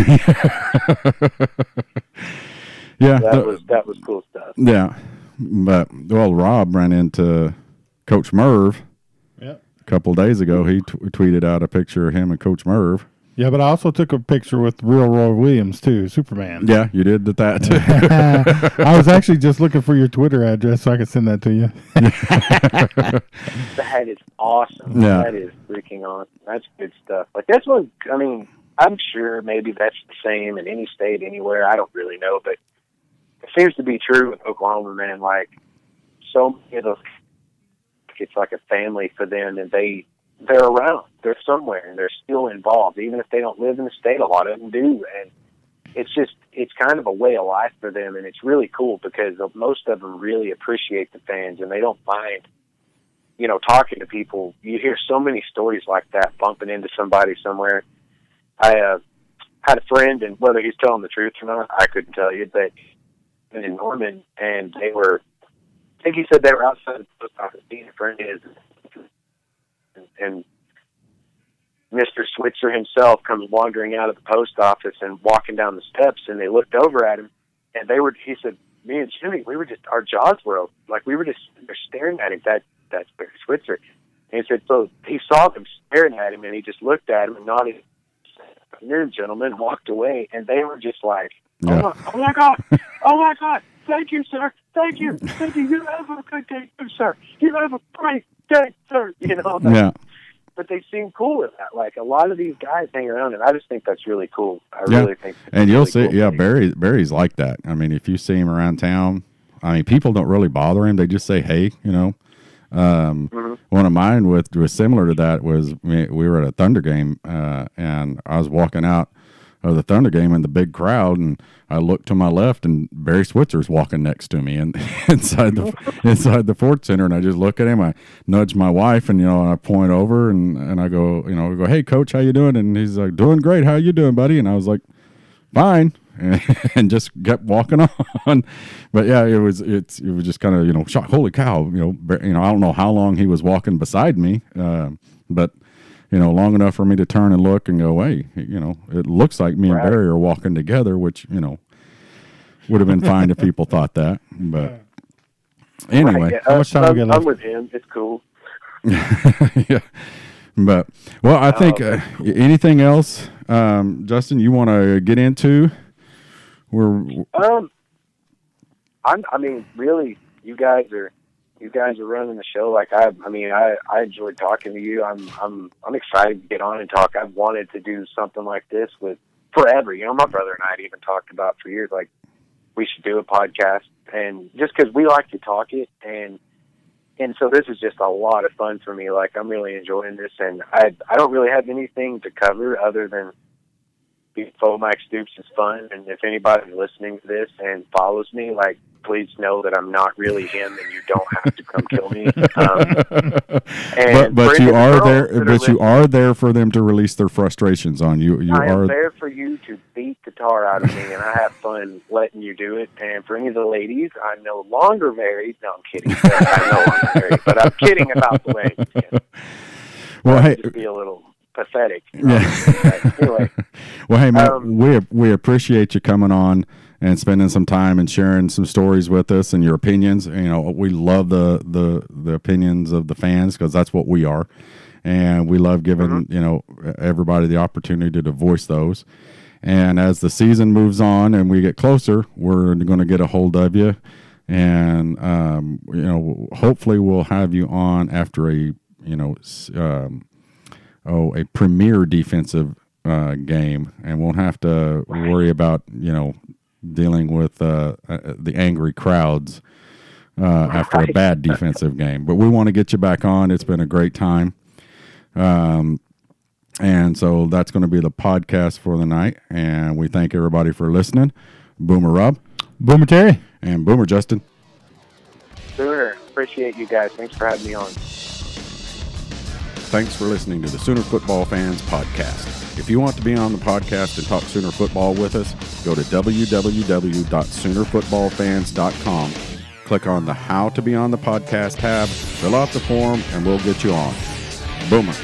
Speaker 1: yeah,
Speaker 3: that
Speaker 1: the-
Speaker 3: was that was cool stuff.
Speaker 1: yeah. But well, Rob ran into Coach Merv
Speaker 2: Yep.
Speaker 1: a couple days ago. He t- tweeted out a picture of him and Coach Merv.
Speaker 2: Yeah, but I also took a picture with real Roy Williams too, Superman.
Speaker 1: Yeah, you did that too.
Speaker 2: I was actually just looking for your Twitter address so I could send that to you.
Speaker 3: That is awesome.
Speaker 1: Yeah.
Speaker 3: That is freaking awesome. That's good stuff. Like that's one. I mean, I'm sure maybe that's the same in any state, anywhere. I don't really know, but it seems to be true with Oklahoma, man. Like so many of those, it's like a family for them, and they they're around. They're somewhere and they're still involved, even if they don't live in the state. A lot of them do, and it's just it's kind of a way of life for them, and it's really cool because most of them really appreciate the fans and they don't mind. You know, talking to people, you hear so many stories like that, bumping into somebody somewhere. I uh, had a friend, and whether he's telling the truth or not, I couldn't tell you. But in Norman, and they were, I think he said they were outside the post office. Being a friend is, and, and Mr. Switzer himself comes wandering out of the post office and walking down the steps, and they looked over at him, and they were. He said, "Me and Jimmy, we were just our jaws were open, like we were just staring at him." That that's Barry Switzer. And he said, so he saw them staring at him, and he just looked at him and nodded. Here, gentlemen, walked away, and they were just like, "Oh,
Speaker 1: Yeah.
Speaker 3: my, oh my God, oh my God, thank you, sir, thank you, thank you. You have a good day, too, sir. You have a great day, sir." You know,
Speaker 1: Yeah.
Speaker 3: but they seem cool with that. Like a lot of these guys hang around, and I just think that's really cool. I
Speaker 1: Yeah.
Speaker 3: really think.
Speaker 1: And you'll
Speaker 3: really
Speaker 1: see,
Speaker 3: cool
Speaker 1: yeah. Barry Barry's like that. I mean, if you see him around town, I mean, people don't really bother him. They just say, "Hey," you know. Um,
Speaker 3: Mhm.
Speaker 1: One of mine with was similar to that was we, we were at a Thunder game, uh, and I was walking out of the Thunder game in the big crowd, and I looked to my left, and Barry Switzer's walking next to me, and inside the inside the Ford Center, and I just look at him. I nudge my wife, and you know, I point over, and and I go, you know, I go, "Hey, coach, how you doing?" And he's like, "Doing great. How you doing, buddy?" And I was like, "Fine." and just kept walking on. But yeah, it was it's it was just kind of you know shock. Holy cow! You know, you know I don't know how long he was walking beside me, uh, but you know long enough for me to turn and look and go, hey, you know, it looks like me
Speaker 3: Right.
Speaker 1: and Barry are walking together, which you know would have been fine if people thought that. But anyway,
Speaker 3: Right, yeah,
Speaker 2: how much time we
Speaker 3: I'm,
Speaker 2: got
Speaker 3: I'm with him. It's cool.
Speaker 1: yeah. But well, I think uh, anything else, um, Justin, you want to get into? We're
Speaker 3: Um, I'm. I mean, really, you guys are. You guys are running the show. Like I. I mean, I. I enjoyed talking to you. I'm. I'm. I'm excited to get on and talk. I've wanted to do something like this with forever. You know, my brother and I had even talked about for years. Like we should do a podcast, and just because we like to talk it, and and so this is just a lot of fun for me. Like I'm really enjoying this, and I. I don't really have anything to cover other than Faux Mike Stoops is fun, and if anybody's listening to this and follows me, like, please know that I'm not really him, and you don't have to come kill me. Um,
Speaker 1: but
Speaker 3: and
Speaker 1: but you are there.
Speaker 3: that are
Speaker 1: But you
Speaker 3: listening,
Speaker 1: are there for them to release their frustrations on you. You
Speaker 3: I am
Speaker 1: are.
Speaker 3: there for you to beat the tar out of me, and I have fun letting you do it. And for any of the ladies, I'm no longer married. No, I'm kidding. I'm no longer married, but I'm kidding about the ladies.
Speaker 1: Well, hey.
Speaker 3: Just be a little pathetic.
Speaker 1: Yeah.
Speaker 3: anyway,
Speaker 1: Well, hey, man,
Speaker 3: Um,
Speaker 1: we we appreciate you coming on and spending some time and sharing some stories with us and your opinions. You know, we love the the the opinions of the fans because that's what we are, and we love giving you know everybody the opportunity to voice those. And as the season moves on and we get closer, we're going to get a hold of you, and um, you know, hopefully we'll have you on after a you know. Um, oh a premier defensive uh, game and won't have to worry about you know dealing with uh, uh, the angry crowds uh, after a bad defensive game. But we want to get you back on. It's been a great time. Um, and so that's going to be the podcast for the night. And we thank everybody for listening. Boomer Rob
Speaker 2: Boomer Terry.
Speaker 1: and Boomer Justin.
Speaker 3: Boomer, Appreciate you guys. Thanks for having me on.
Speaker 1: Thanks for listening to the Sooner Football Fans Podcast. If you want to be on the podcast and talk Sooner football with us, go to www.soonerfootballfans.com. Click on the How to Be on the Podcast tab, fill out the form, and we'll get you on. Boomer.